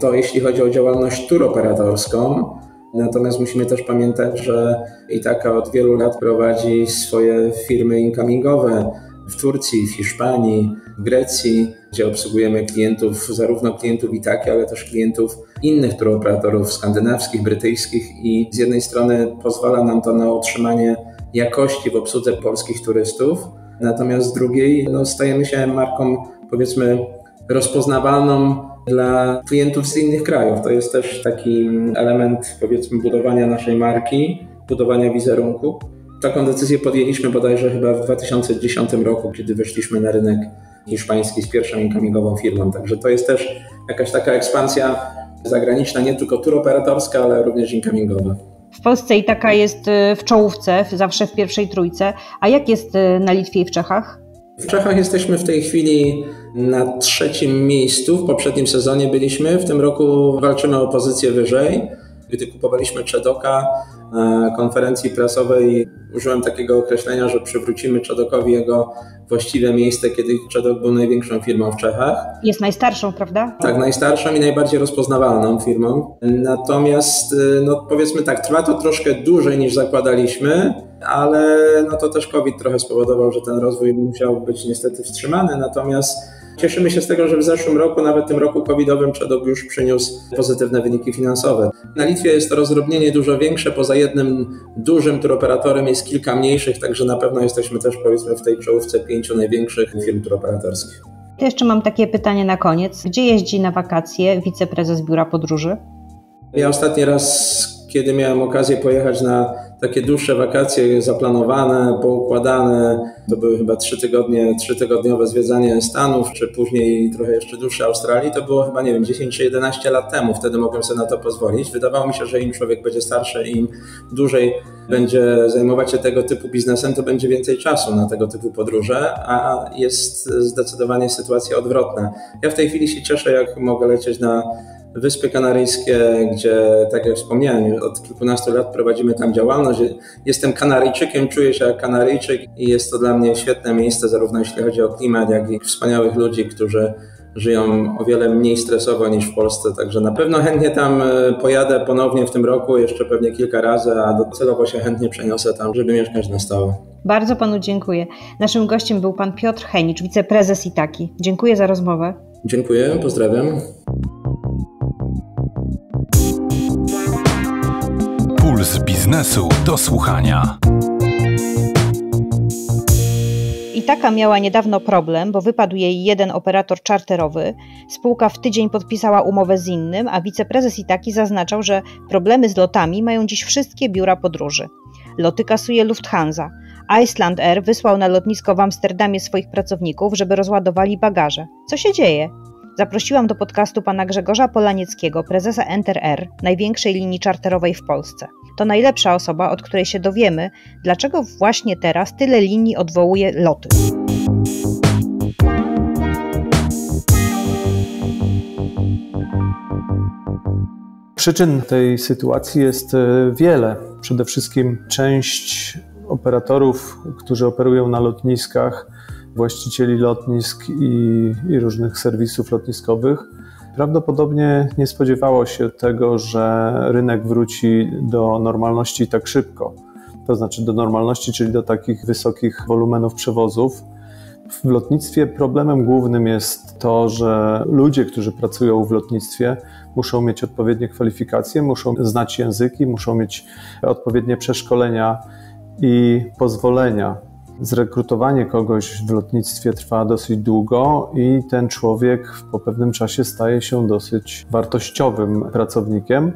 S5: To jeśli chodzi o działalność turoperatorską, Natomiast musimy też pamiętać, że Itaka od wielu lat prowadzi swoje firmy incomingowe w Turcji, w Hiszpanii, w Grecji, gdzie obsługujemy klientów, zarówno klientów Itaki, ale też klientów innych turoperatorów skandynawskich, brytyjskich i z jednej strony pozwala nam to na utrzymanie jakości w obsłudze polskich turystów, natomiast z drugiej no, stajemy się marką powiedzmy rozpoznawalną dla klientów z innych krajów. To jest też taki element, powiedzmy, budowania naszej marki, budowania wizerunku. Taką decyzję podjęliśmy bodajże chyba w 2010 roku, kiedy weszliśmy na rynek hiszpański z pierwszą incomingową firmą. Także to jest też jakaś taka ekspansja zagraniczna, nie tylko turoperatorska, ale również incomingowa.
S2: W Polsce i taka jest y, w czołówce, zawsze w pierwszej trójce. A jak jest y, na Litwie i w Czechach?
S5: W Czechach jesteśmy w tej chwili na trzecim miejscu. W poprzednim sezonie byliśmy. W tym roku walczymy o pozycję wyżej. Gdy kupowaliśmy Czedoka na konferencji prasowej, użyłem takiego określenia, że przywrócimy Czedokowi jego właściwe miejsce, kiedy Czedok był największą firmą w Czechach.
S2: Jest najstarszą, prawda?
S5: Tak, najstarszą i najbardziej rozpoznawalną firmą. Natomiast, no powiedzmy tak, trwa to troszkę dłużej niż zakładaliśmy ale no to też COVID trochę spowodował, że ten rozwój musiał być niestety wstrzymany. Natomiast cieszymy się z tego, że w zeszłym roku, nawet tym roku covidowym, Czedok już przyniósł pozytywne wyniki finansowe. Na Litwie jest to rozdrobnienie dużo większe. Poza jednym dużym turoperatorem jest kilka mniejszych, także na pewno jesteśmy też powiedzmy w tej czołówce pięciu największych firm turoperatorskich.
S2: To jeszcze mam takie pytanie na koniec. Gdzie jeździ na wakacje wiceprezes Biura Podróży?
S5: Ja ostatni raz, kiedy miałem okazję pojechać na takie dłuższe wakacje zaplanowane, poukładane. To były chyba trzy tygodnie, trzytygodniowe zwiedzanie Stanów, czy później trochę jeszcze dłuższe Australii. To było chyba, nie wiem, 10 czy 11 lat temu. Wtedy mogłem sobie na to pozwolić. Wydawało mi się, że im człowiek będzie starszy, im dłużej będzie zajmować się tego typu biznesem, to będzie więcej czasu na tego typu podróże, a jest zdecydowanie sytuacja odwrotna. Ja w tej chwili się cieszę, jak mogę lecieć na Wyspy Kanaryjskie, gdzie, tak jak wspomniałem, od kilkunastu lat prowadzimy tam działalność. Jestem Kanaryjczykiem, czuję się jak Kanaryjczyk i jest to dla mnie świetne miejsce, zarówno jeśli chodzi o klimat, jak i wspaniałych ludzi, którzy żyją o wiele mniej stresowo niż w Polsce, także na pewno chętnie tam e, pojadę ponownie w tym roku, jeszcze pewnie kilka razy, a docelowo się chętnie przeniosę tam, żeby mieszkać na stałe.
S2: Bardzo panu dziękuję. Naszym gościem był pan Piotr Henicz, wiceprezes Itaki. Dziękuję za rozmowę.
S5: Dziękuję, pozdrawiam.
S1: Puls biznesu do słuchania.
S2: Itaka miała niedawno problem, bo wypadł jej jeden operator czarterowy. Spółka w tydzień podpisała umowę z innym, a wiceprezes Itaki zaznaczał, że problemy z lotami mają dziś wszystkie biura podróży. Loty kasuje Lufthansa. Iceland Air wysłał na lotnisko w Amsterdamie swoich pracowników, żeby rozładowali bagaże. Co się dzieje? Zaprosiłam do podcastu pana Grzegorza Polanieckiego, prezesa Enter Air, największej linii czarterowej w Polsce. To najlepsza osoba, od której się dowiemy, dlaczego właśnie teraz tyle linii odwołuje loty.
S6: Przyczyn tej sytuacji jest e, wiele. Przede wszystkim część operatorów, którzy operują na lotniskach, właścicieli lotnisk i, i różnych serwisów lotniskowych, prawdopodobnie nie spodziewało się tego, że rynek wróci do normalności tak szybko. To znaczy do normalności, czyli do takich wysokich wolumenów przewozów. W lotnictwie problemem głównym jest to, że ludzie, którzy pracują w lotnictwie, muszą mieć odpowiednie kwalifikacje, muszą znać języki, muszą mieć odpowiednie przeszkolenia i pozwolenia Zrekrutowanie kogoś w lotnictwie trwa dosyć długo i ten człowiek po pewnym czasie staje się dosyć wartościowym pracownikiem.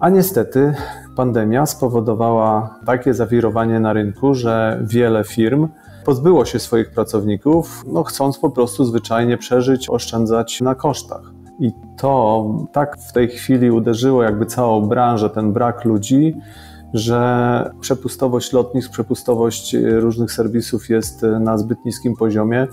S6: A niestety pandemia spowodowała takie zawirowanie na rynku, że wiele firm pozbyło się swoich pracowników, no chcąc po prostu zwyczajnie przeżyć, oszczędzać na kosztach. I to tak w tej chwili uderzyło jakby całą branżę, ten brak ludzi, że przepustowość lotnisk, przepustowość różnych serwisów jest na zbyt niskim poziomie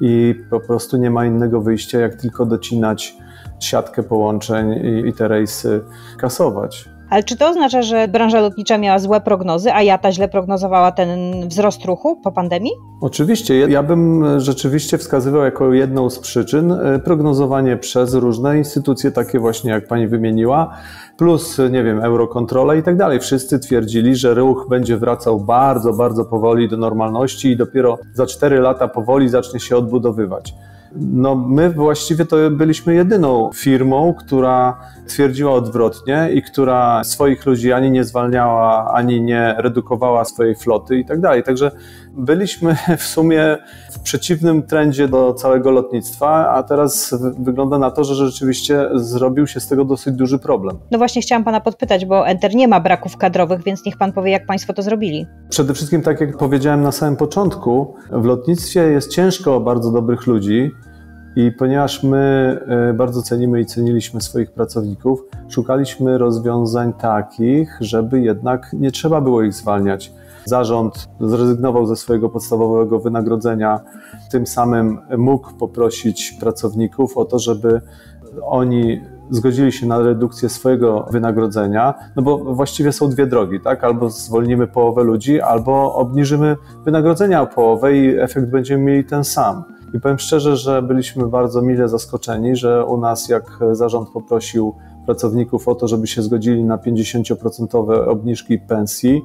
S6: i po prostu nie ma innego wyjścia, jak tylko docinać siatkę połączeń i, i te rejsy kasować.
S2: Ale czy to oznacza, że branża lotnicza miała złe prognozy, a ja ta źle prognozowała ten wzrost ruchu po pandemii?
S6: Oczywiście. Ja bym rzeczywiście wskazywał jako jedną z przyczyn e, prognozowanie przez różne instytucje, takie właśnie jak pani wymieniła, plus, nie wiem, Eurokontrola i tak dalej. Wszyscy twierdzili, że ruch będzie wracał bardzo, bardzo powoli do normalności i dopiero za 4 lata powoli zacznie się odbudowywać. No, my właściwie to byliśmy jedyną firmą, która twierdziła odwrotnie i która swoich ludzi ani nie zwalniała, ani nie redukowała swojej floty i tak dalej. Także byliśmy w sumie w przeciwnym trendzie do całego lotnictwa, a teraz wygląda na to, że rzeczywiście zrobił się z tego dosyć duży problem.
S2: No właśnie chciałam pana podpytać, bo Enter nie ma braków kadrowych, więc niech pan powie, jak państwo to zrobili.
S6: Przede wszystkim, tak jak powiedziałem na samym początku, w lotnictwie jest ciężko o bardzo dobrych ludzi. I ponieważ my e, bardzo cenimy i ceniliśmy swoich pracowników, szukaliśmy rozwiązań takich, żeby jednak nie trzeba było ich zwalniać. Zarząd zrezygnował ze swojego podstawowego wynagrodzenia, tym samym mógł poprosić pracowników o to, żeby oni zgodzili się na redukcję swojego wynagrodzenia, no bo właściwie są dwie drogi, tak? Albo zwolnimy połowę ludzi, albo obniżymy wynagrodzenia o połowę i efekt będziemy mieli ten sam. I powiem szczerze, że byliśmy bardzo mile zaskoczeni, że u nas, jak zarząd poprosił pracowników o to, żeby się zgodzili na 50% obniżki pensji,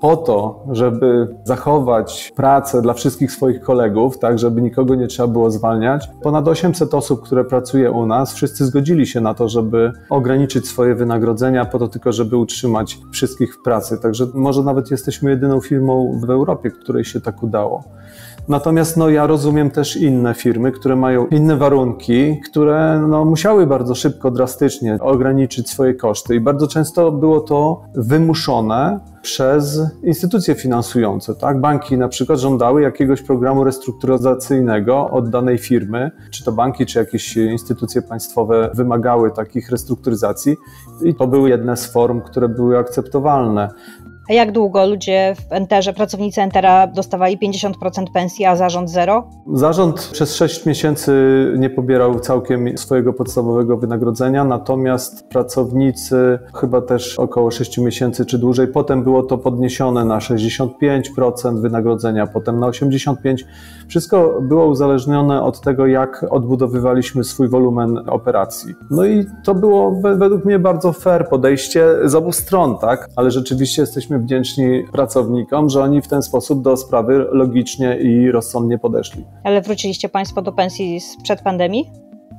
S6: po to, żeby zachować pracę dla wszystkich swoich kolegów, tak, żeby nikogo nie trzeba było zwalniać. Ponad 800 osób, które pracuje u nas, wszyscy zgodzili się na to, żeby ograniczyć swoje wynagrodzenia po to tylko, żeby utrzymać wszystkich w pracy. Także może nawet jesteśmy jedyną firmą w Europie, której się tak udało. Natomiast no, ja rozumiem też inne firmy, które mają inne warunki, które no, musiały bardzo szybko, drastycznie ograniczyć swoje koszty i bardzo często było to wymuszone przez instytucje finansujące. Tak? Banki na przykład żądały jakiegoś programu restrukturyzacyjnego od danej firmy, czy to banki, czy jakieś instytucje państwowe wymagały takich restrukturyzacji i to były jedne z form, które były akceptowalne.
S2: Jak długo ludzie w Enterze, pracownicy Entera dostawali 50% pensji, a zarząd zero?
S6: Zarząd przez 6 miesięcy nie pobierał całkiem swojego podstawowego wynagrodzenia, natomiast pracownicy chyba też około 6 miesięcy czy dłużej. Potem było to podniesione na 65% wynagrodzenia, potem na 85%. Wszystko było uzależnione od tego, jak odbudowywaliśmy swój wolumen operacji. No i to było według mnie bardzo fair podejście z obu stron, tak? Ale rzeczywiście jesteśmy jesteśmy wdzięczni pracownikom, że oni w ten sposób do sprawy logicznie i rozsądnie podeszli.
S2: Ale wróciliście Państwo do pensji sprzed pandemii?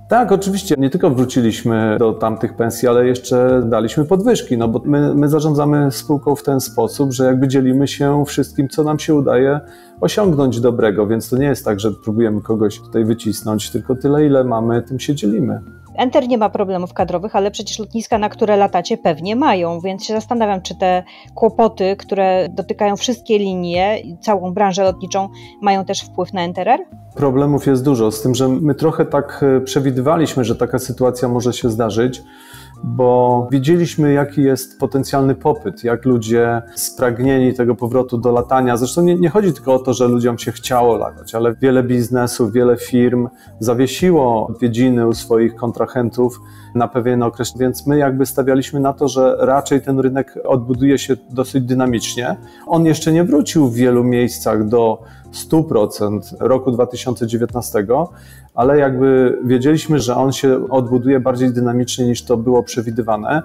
S6: Tak, oczywiście. Nie tylko wróciliśmy do tamtych pensji, ale jeszcze daliśmy podwyżki, no bo my, my zarządzamy spółką w ten sposób, że jakby dzielimy się wszystkim, co nam się udaje osiągnąć dobrego, więc to nie jest tak, że próbujemy kogoś tutaj wycisnąć, tylko tyle, ile mamy, tym się dzielimy.
S2: Enter nie ma problemów kadrowych, ale przecież lotniska, na które latacie, pewnie mają, więc się zastanawiam, czy te kłopoty, które dotykają wszystkie linie całą branżę lotniczą, mają też wpływ na Enterer?
S6: Problemów jest dużo, z tym, że my trochę tak e, przewidywaliśmy, że taka sytuacja może się zdarzyć bo widzieliśmy, jaki jest potencjalny popyt, jak ludzie spragnieni tego powrotu do latania. Zresztą nie, nie, chodzi tylko o to, że ludziom się chciało latać, ale wiele biznesów, wiele firm zawiesiło odwiedziny u swoich kontrahentów na pewien okres, więc my jakby stawialiśmy na to, że raczej ten rynek odbuduje się dosyć dynamicznie. On jeszcze nie wrócił w wielu miejscach do 100% roku 2019, ale jakby wiedzieliśmy, że on się odbuduje bardziej dynamicznie niż to było przewidywane.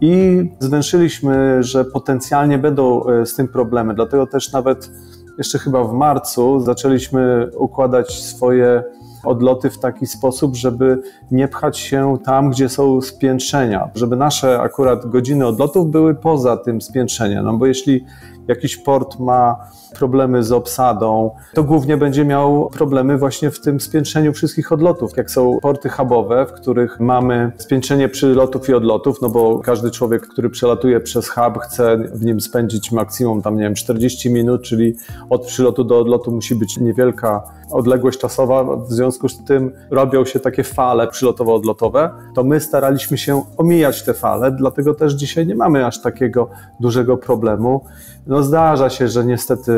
S6: I zwęszyliśmy, że potencjalnie będą e, z tym problemy. Dlatego też nawet jeszcze chyba w marcu zaczęliśmy układać swoje odloty w taki sposób, żeby nie pchać się tam, gdzie są spiętrzenia, żeby nasze akurat godziny odlotów były poza tym spiętrzeniem. No bo jeśli jakiś port ma problemy z obsadą, to głównie będzie miał problemy właśnie w tym spiętrzeniu wszystkich odlotów. Jak są porty hubowe, w których mamy spiętrzenie przylotów i odlotów, no bo każdy człowiek, który przelatuje przez hub, chce w nim spędzić maksimum tam, nie wiem, 40 minut, czyli od przylotu do odlotu musi być niewielka odległość czasowa, w związku z tym robią się takie fale przylotowo-odlotowe, to my staraliśmy się omijać te fale, dlatego też dzisiaj nie mamy aż takiego dużego problemu. No zdarza się, że niestety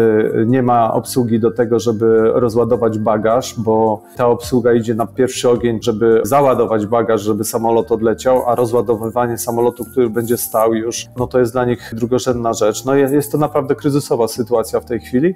S6: nie ma obsługi do tego, żeby rozładować bagaż, bo ta obsługa idzie na pierwszy ogień, żeby załadować bagaż, żeby samolot odleciał, a rozładowywanie samolotu, który będzie stał już, no to jest dla nich drugorzędna rzecz. No jest to naprawdę kryzysowa sytuacja w tej chwili,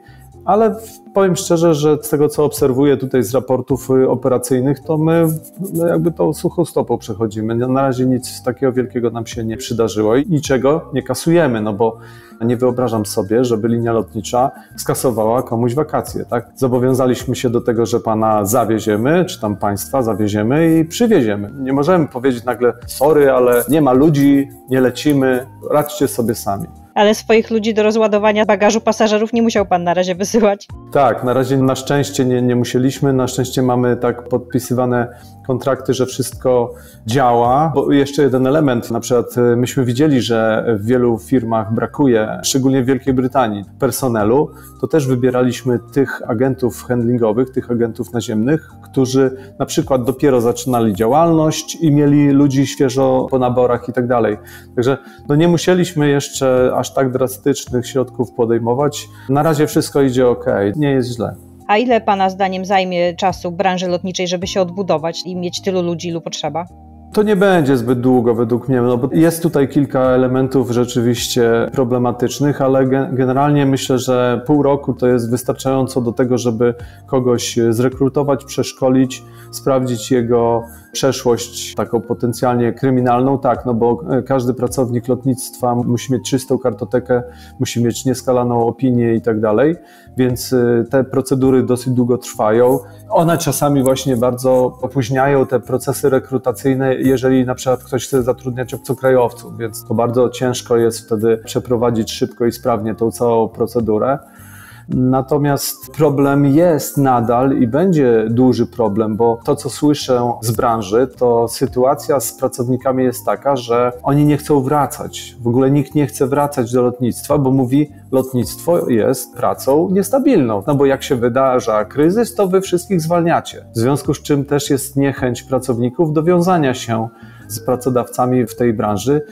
S6: ale powiem szczerze, że z tego co obserwuję tutaj z raportów y, operacyjnych, to my no jakby tą suchą stopą przechodzimy. Na razie nic takiego wielkiego nam się nie przydarzyło i niczego nie kasujemy, no bo nie wyobrażam sobie, żeby linia lotnicza skasowała komuś wakacje, tak? Zobowiązaliśmy się do tego, że pana zawieziemy, czy tam państwa zawieziemy i przywieziemy. Nie możemy powiedzieć nagle, sorry, ale nie ma ludzi, nie lecimy, radźcie sobie sami
S2: ale swoich ludzi do rozładowania bagażu pasażerów nie musiał pan na razie wysyłać.
S6: Tak, na razie na szczęście nie, nie musieliśmy. Na szczęście mamy tak podpisywane kontrakty, że wszystko działa. Bo jeszcze jeden element, na przykład y, myśmy widzieli, że w wielu firmach brakuje, szczególnie w Wielkiej Brytanii, personelu, to też wybieraliśmy tych agentów handlingowych, tych agentów naziemnych, którzy na przykład dopiero zaczynali działalność i mieli ludzi świeżo po naborach i tak dalej. Także no nie musieliśmy jeszcze aż tak drastycznych środków podejmować. Na razie wszystko idzie ok, nie jest źle.
S2: A ile Pana zdaniem zajmie czasu branży lotniczej, żeby się odbudować i mieć tylu ludzi, ilu potrzeba?
S6: To nie będzie zbyt długo według mnie, no bo jest tutaj kilka elementów rzeczywiście problematycznych, ale generalnie myślę, że pół roku to jest wystarczająco do tego, żeby kogoś zrekrutować, przeszkolić, sprawdzić jego przeszłość taką potencjalnie kryminalną, tak, no bo e, każdy pracownik lotnictwa musi mieć czystą kartotekę, musi mieć nieskalaną opinię i tak dalej, więc e, te procedury dosyć długo trwają. One czasami właśnie bardzo opóźniają te procesy rekrutacyjne, jeżeli na przykład ktoś chce zatrudniać obcokrajowców, więc to bardzo ciężko jest wtedy przeprowadzić szybko i sprawnie tą całą procedurę. Natomiast problem jest nadal i będzie duży problem, bo to, co słyszę z branży, to sytuacja z pracownikami jest taka, że oni nie chcą wracać. W ogóle nikt nie chce wracać do lotnictwa, bo mówi, lotnictwo jest pracą niestabilną. No bo jak się wydarza kryzys, to wy wszystkich zwalniacie. W związku z czym też jest niechęć pracowników do wiązania się z pracodawcami w tej branży.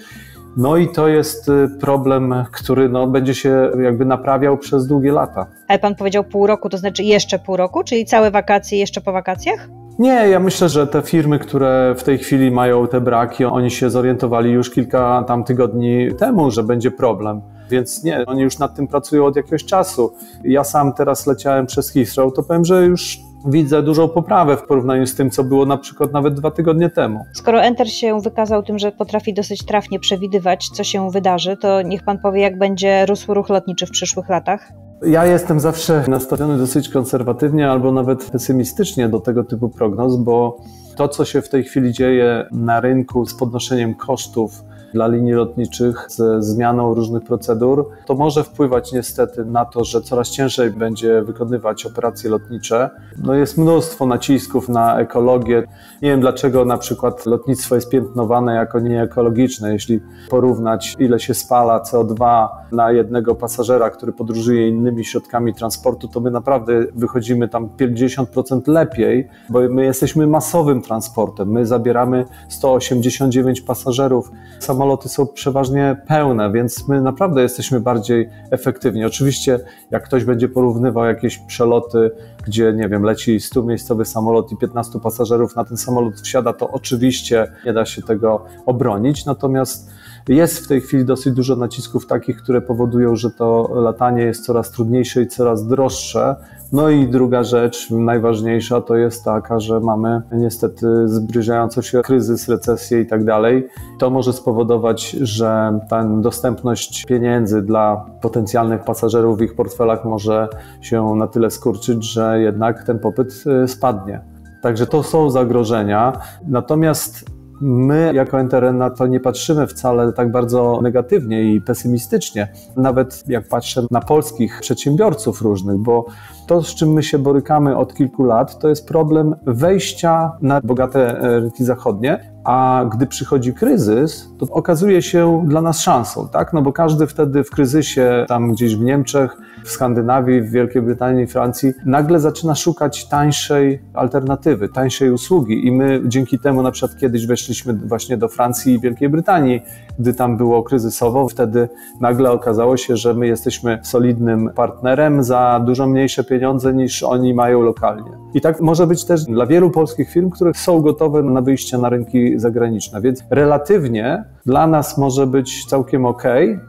S6: No i to jest y, problem, który no, będzie się jakby naprawiał przez długie lata.
S2: Ale pan powiedział pół roku, to znaczy jeszcze pół roku, czyli całe wakacje jeszcze po wakacjach?
S6: Nie, ja myślę, że te firmy, które w tej chwili mają te braki, oni się zorientowali już kilka tam tygodni temu, że będzie problem. Więc nie, oni już nad tym pracują od jakiegoś czasu. Ja sam teraz leciałem przez Heathrow, to powiem, że już widzę dużą poprawę w porównaniu z tym, co było na przykład nawet dwa tygodnie temu.
S2: Skoro Enter się wykazał tym, że potrafi dosyć trafnie przewidywać, co się wydarzy, to niech pan powie, jak będzie rósł ruch lotniczy w przyszłych latach?
S6: Ja jestem zawsze nastawiony dosyć konserwatywnie albo nawet pesymistycznie do tego typu prognoz, bo to, co się w tej chwili dzieje na rynku z podnoszeniem kosztów, dla linii lotniczych ze zmianą różnych procedur, to może wpływać niestety na to, że coraz ciężej będzie wykonywać operacje lotnicze. No jest mnóstwo nacisków na ekologię. Nie wiem dlaczego na przykład lotnictwo jest piętnowane jako nieekologiczne. Jeśli porównać ile się spala CO2 na jednego pasażera, który podróżuje innymi środkami transportu, to my naprawdę wychodzimy tam 50% lepiej, bo my jesteśmy masowym transportem. My zabieramy 189 pasażerów. Samolot samoloty są przeważnie pełne, więc my naprawdę jesteśmy bardziej efektywni. Oczywiście, jak ktoś będzie porównywał jakieś przeloty, gdzie, nie wiem, leci 100-miejscowy samolot i 15 pasażerów na ten samolot wsiada, to oczywiście nie da się tego obronić. Natomiast jest w tej chwili dosyć dużo nacisków takich, które powodują, że to latanie jest coraz trudniejsze i coraz droższe. No i druga rzecz, najważniejsza, to jest taka, że mamy niestety zbliżający się kryzys, recesję i tak dalej. To może spowodować, że ta dostępność pieniędzy dla potencjalnych pasażerów w ich portfelach może się na tyle skurczyć, że jednak ten popyt y, spadnie. Także to są zagrożenia. Natomiast My jako NTRN na to nie patrzymy wcale tak bardzo negatywnie i pesymistycznie, nawet jak patrzę na polskich przedsiębiorców różnych, bo to, z czym my się borykamy od kilku lat, to jest problem wejścia na bogate rynki zachodnie, a gdy przychodzi kryzys, to okazuje się dla nas szansą, tak? No bo każdy wtedy w kryzysie, tam gdzieś w Niemczech, w Skandynawii, w Wielkiej Brytanii, Francji, nagle zaczyna szukać tańszej alternatywy, tańszej usługi. I my dzięki temu na przykład kiedyś weszliśmy właśnie do Francji i Wielkiej Brytanii, gdy tam było kryzysowo, wtedy nagle okazało się, że my jesteśmy solidnym partnerem za dużo mniejsze pieniądze niż oni mają lokalnie. I tak może być też dla wielu polskich firm, które są gotowe na wyjście na rynki zagraniczne. Więc relatywnie dla nas może być całkiem ok,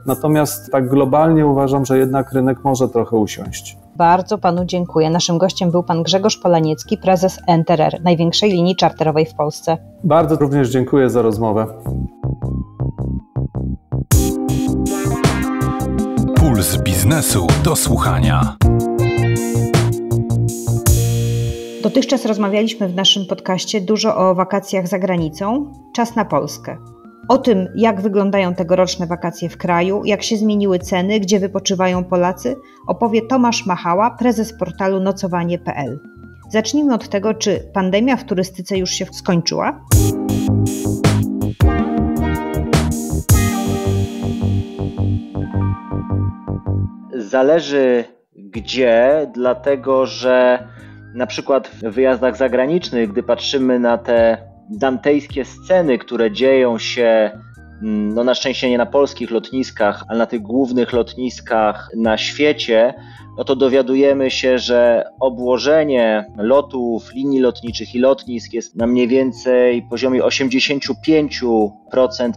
S6: natomiast tak globalnie uważam, że jednak rynek może trochę usiąść.
S2: Bardzo panu dziękuję. Naszym gościem był pan Grzegorz Polaniecki, prezes NTRR, największej linii czarterowej w Polsce.
S6: Bardzo również dziękuję za rozmowę.
S1: Puls biznesu do słuchania.
S2: Dotychczas rozmawialiśmy w naszym podcaście dużo o wakacjach za granicą. Czas na Polskę. O tym, jak wyglądają tegoroczne wakacje w kraju, jak się zmieniły ceny, gdzie wypoczywają Polacy, opowie Tomasz Machała, prezes portalu nocowanie.pl. Zacznijmy od tego, czy pandemia w turystyce już się skończyła?
S7: Zależy gdzie, dlatego że na przykład w wyjazdach zagranicznych, gdy patrzymy na te dantejskie sceny, które dzieją się mm, no na szczęście nie na polskich lotniskach, ale na tych głównych lotniskach na świecie, no to dowiadujemy się, że obłożenie lotów, linii lotniczych i lotnisk jest na mniej więcej poziomie 85%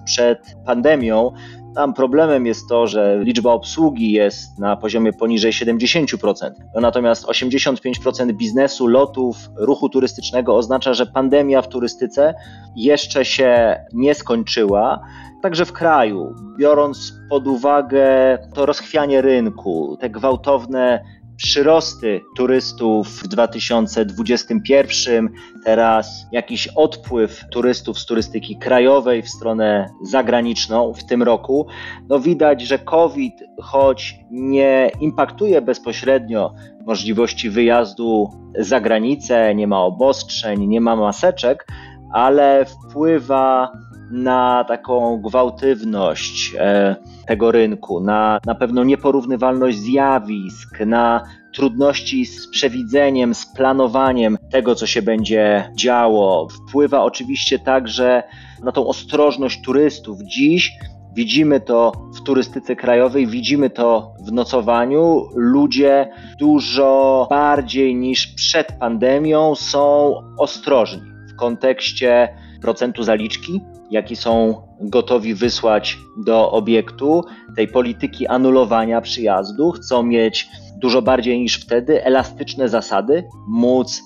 S7: przed pandemią. Tam problemem jest to, że liczba obsługi jest na poziomie poniżej 70%. No natomiast 85% biznesu, lotów, ruchu turystycznego oznacza, że pandemia w turystyce jeszcze się nie skończyła. Także w kraju, biorąc pod uwagę to rozchwianie rynku, te gwałtowne przyrosty turystów w 2021, teraz jakiś odpływ turystów z turystyki krajowej w stronę zagraniczną w tym roku. No widać, że COVID, choć nie impaktuje bezpośrednio możliwości wyjazdu za granicę, nie ma obostrzeń, nie ma maseczek, ale wpływa na taką gwałtywność e, tego rynku, na, na pewną nieporównywalność zjawisk, na trudności z przewidzeniem, z planowaniem tego, co się będzie działo. Wpływa oczywiście także na tą ostrożność turystów. Dziś Widzimy to w turystyce krajowej, widzimy to w nocowaniu. Ludzie dużo bardziej niż przed pandemią są ostrożni w kontekście procentu zaliczki, jaki są gotowi wysłać do obiektu, tej polityki anulowania przyjazdu. Chcą mieć dużo bardziej niż wtedy elastyczne zasady, móc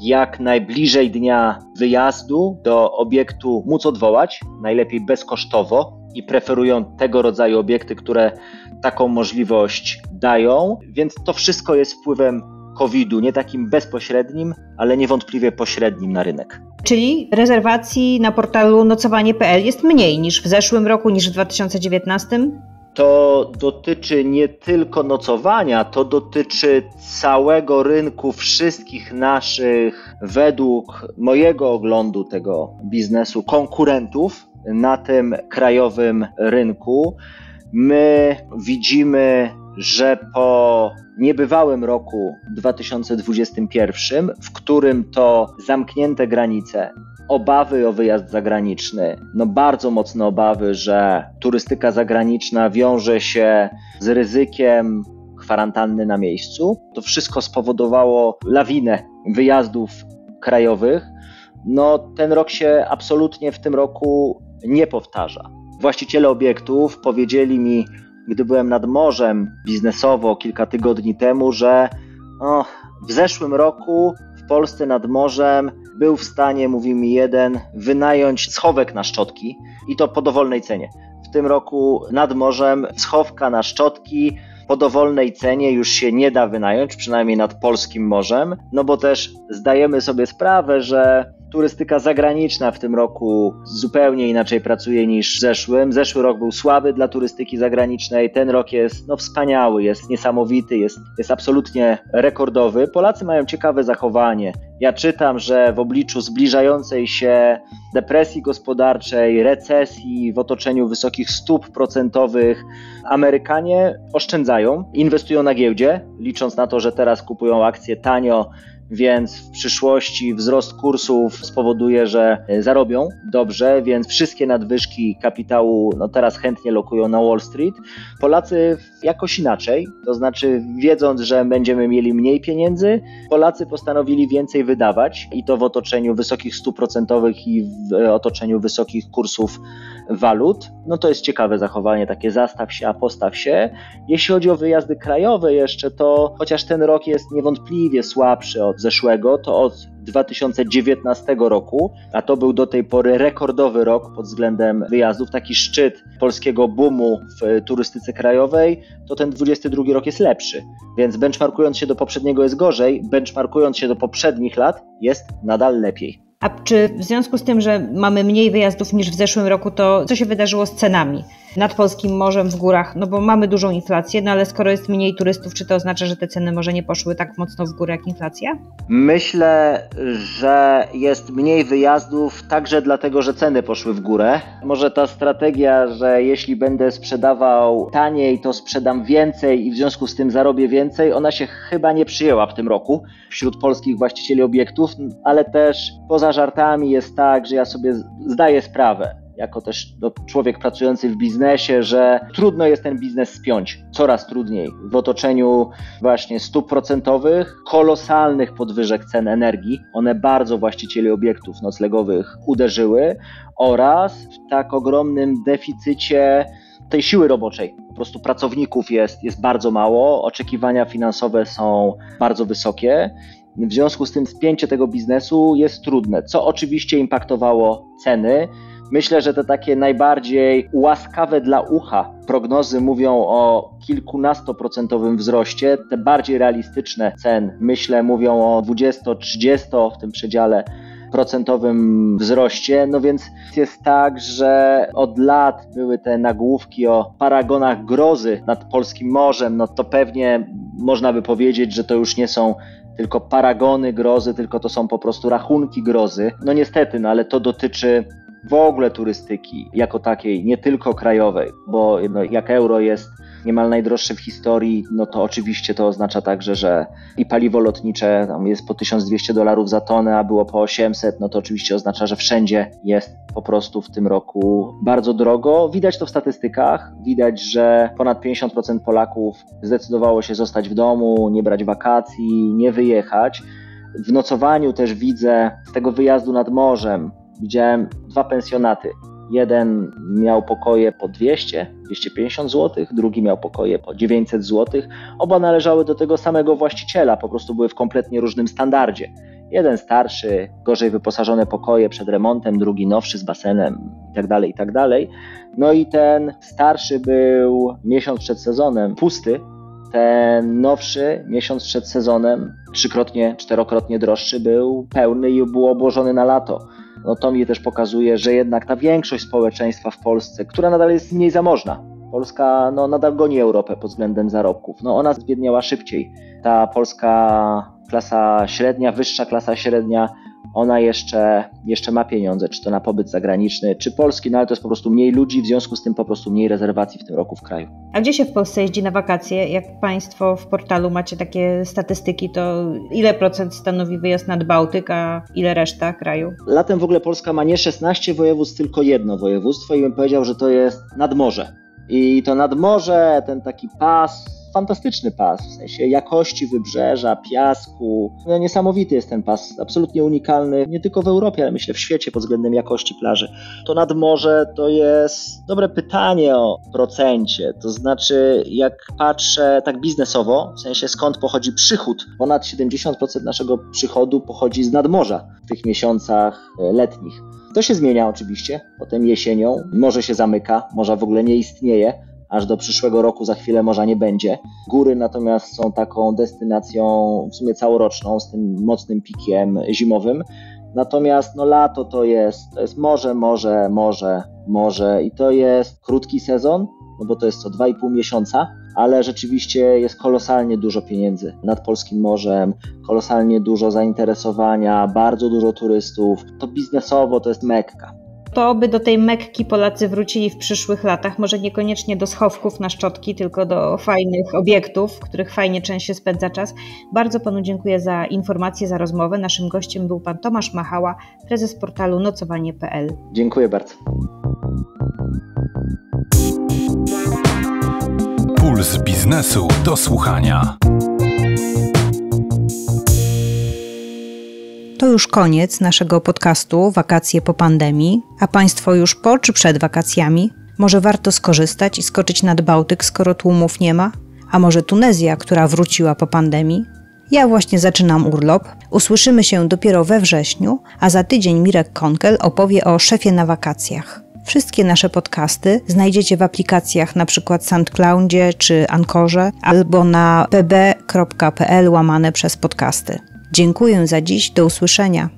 S7: jak najbliżej dnia wyjazdu do obiektu móc odwołać, najlepiej bezkosztowo i preferują tego rodzaju obiekty, które taką możliwość dają, więc to wszystko jest wpływem COVID-u, nie takim bezpośrednim, ale niewątpliwie pośrednim na rynek.
S2: Czyli rezerwacji na portalu nocowanie.pl jest mniej niż w zeszłym roku, niż w 2019?
S7: To dotyczy nie tylko nocowania, to dotyczy całego rynku, wszystkich naszych, według mojego oglądu tego biznesu, konkurentów na tym krajowym rynku. My widzimy, że po niebywałym roku 2021, w którym to zamknięte granice, obawy o wyjazd zagraniczny, no bardzo mocne obawy, że turystyka zagraniczna wiąże się z ryzykiem kwarantanny na miejscu. To wszystko spowodowało lawinę wyjazdów krajowych. No, ten rok się absolutnie w tym roku nie powtarza. Właściciele obiektów powiedzieli mi, gdy byłem nad morzem biznesowo kilka tygodni temu, że o, w zeszłym roku w Polsce nad morzem był w stanie, mówi mi jeden, wynająć schowek na szczotki i to po dowolnej cenie. W tym roku nad morzem schowka na szczotki po dowolnej cenie już się nie da wynająć, przynajmniej nad polskim morzem, no bo też zdajemy sobie sprawę, że turystyka zagraniczna w tym roku zupełnie inaczej pracuje niż w zeszłym. Zeszły rok był słaby dla turystyki zagranicznej, ten rok jest no, wspaniały, jest niesamowity, jest, jest absolutnie rekordowy. Polacy mają ciekawe zachowanie. Ja czytam, że w obliczu zbliżającej się depresji gospodarczej, recesji, w otoczeniu wysokich stóp procentowych, Amerykanie oszczędzają, inwestują na giełdzie, licząc na to, że teraz kupują akcje tanio więc w przyszłości wzrost kursów spowoduje, że e, zarobią dobrze, więc wszystkie nadwyżki kapitału no teraz chętnie lokują na Wall Street. Polacy jakoś inaczej, to znaczy wiedząc, że będziemy mieli mniej pieniędzy, Polacy postanowili więcej wydawać i to w otoczeniu wysokich stóp procentowych i w otoczeniu wysokich kursów walut. No to jest ciekawe zachowanie, takie zastaw się, a postaw się. Jeśli chodzi o wyjazdy krajowe jeszcze, to chociaż ten rok jest niewątpliwie słabszy od zeszłego, to od 2019 roku, a to był do tej pory rekordowy rok pod względem wyjazdów, taki szczyt polskiego boomu w turystyce krajowej, to ten 22 rok jest lepszy. Więc benchmarkując się do poprzedniego jest gorzej, benchmarkując się do poprzednich lat jest nadal lepiej.
S2: A czy w związku z tym, że mamy mniej wyjazdów niż w zeszłym roku, to co się wydarzyło z cenami nad polskim morzem w górach? No bo mamy dużą inflację, no ale skoro jest mniej turystów, czy to oznacza, że te ceny może nie poszły tak mocno w górę jak inflacja?
S7: Myślę, że jest mniej wyjazdów także dlatego, że ceny poszły w górę. Może ta strategia, że jeśli będę sprzedawał taniej, to sprzedam więcej i w związku z tym zarobię więcej, ona się chyba nie przyjęła w tym roku wśród polskich właścicieli obiektów, ale też poza żartami jest tak, że ja sobie zdaję sprawę, jako też no, człowiek pracujący w biznesie, że trudno jest ten biznes spiąć, coraz trudniej w otoczeniu właśnie stóp procentowych, kolosalnych podwyżek cen energii. One bardzo właścicieli obiektów noclegowych uderzyły oraz w tak ogromnym deficycie tej siły roboczej. Po prostu pracowników jest, jest bardzo mało, oczekiwania finansowe są bardzo wysokie w związku z tym spięcie tego biznesu jest trudne, co oczywiście impaktowało ceny. Myślę, że te takie najbardziej łaskawe dla ucha prognozy mówią o kilkunastoprocentowym wzroście. Te bardziej realistyczne cen, myślę, mówią o 20-30 w tym przedziale procentowym wzroście. No więc jest tak, że od lat były te nagłówki o paragonach grozy nad polskim morzem. No to pewnie można by powiedzieć, że to już nie są tylko paragony grozy, tylko to są po prostu rachunki grozy. No niestety, no ale to dotyczy w ogóle turystyki jako takiej, nie tylko krajowej, bo no, jak euro jest niemal najdroższe w historii, no to oczywiście to oznacza także, że i paliwo lotnicze tam jest po 1200 dolarów za tonę, a było po 800, no to oczywiście oznacza, że wszędzie jest po prostu w tym roku bardzo drogo. Widać to w statystykach, widać, że ponad 50% Polaków zdecydowało się zostać w domu, nie brać wakacji, nie wyjechać. W nocowaniu też widzę z tego wyjazdu nad morzem, widziałem dwa pensjonaty. Jeden miał pokoje po 200, 250 zł, drugi miał pokoje po 900 zł. Oba należały do tego samego właściciela, po prostu były w kompletnie różnym standardzie. Jeden starszy, gorzej wyposażone pokoje przed remontem, drugi nowszy z basenem itd., tak itd. Tak no i ten starszy był miesiąc przed sezonem pusty, ten nowszy miesiąc przed sezonem, trzykrotnie, czterokrotnie droższy, był pełny i był obłożony na lato no to mi też pokazuje, że jednak ta większość społeczeństwa w Polsce, która nadal jest mniej zamożna, Polska no, nadal goni Europę pod względem zarobków. No, ona zbiedniała szybciej. Ta polska klasa średnia, wyższa klasa średnia ona jeszcze, jeszcze ma pieniądze, czy to na pobyt zagraniczny, czy polski, no ale to jest po prostu mniej ludzi, w związku z tym po prostu mniej rezerwacji w tym roku w kraju.
S2: A gdzie się w Polsce jeździ na wakacje? Jak Państwo w portalu macie takie statystyki, to ile procent stanowi wyjazd nad Bałtyk, a ile reszta kraju?
S7: Latem w ogóle Polska ma nie 16 województw, tylko jedno województwo i bym powiedział, że to jest nadmorze. I to nadmorze, ten taki pas fantastyczny pas, w sensie jakości wybrzeża, piasku. No, niesamowity jest ten pas, absolutnie unikalny, nie tylko w Europie, ale myślę w świecie pod względem jakości plaży. To nad morze to jest dobre pytanie o procencie, to znaczy jak patrzę tak biznesowo, w sensie skąd pochodzi przychód, ponad 70% naszego przychodu pochodzi z nadmorza w tych miesiącach e, letnich. To się zmienia oczywiście, potem jesienią, morze się zamyka, morza w ogóle nie istnieje, aż do przyszłego roku za chwilę morza nie będzie. Góry natomiast są taką destynacją w sumie całoroczną z tym mocnym pikiem zimowym. Natomiast no lato to jest, to jest morze, morze, morze, morze i to jest krótki sezon, no bo to jest co 2,5 miesiąca, ale rzeczywiście jest kolosalnie dużo pieniędzy nad polskim morzem, kolosalnie dużo zainteresowania, bardzo dużo turystów. To biznesowo to jest mekka
S2: to by do tej Mekki Polacy wrócili w przyszłych latach. Może niekoniecznie do schowków na szczotki, tylko do fajnych obiektów, w których fajnie częściej spędza czas. Bardzo panu dziękuję za informacje, za rozmowę. Naszym gościem był pan Tomasz Machała, prezes portalu nocowanie.pl.
S7: Dziękuję bardzo.
S1: Puls biznesu do słuchania.
S2: To już koniec naszego podcastu Wakacje po pandemii, a Państwo już po czy przed wakacjami? Może warto skorzystać i skoczyć nad Bałtyk, skoro tłumów nie ma? A może Tunezja, która wróciła po pandemii? Ja właśnie zaczynam urlop. Usłyszymy się dopiero we wrześniu, a za tydzień Mirek Konkel opowie o szefie na wakacjach. Wszystkie nasze podcasty znajdziecie w aplikacjach np. SoundCloudzie czy Ankorze albo na pb.pl łamane przez podcasty. Dziękuję za dziś, do usłyszenia.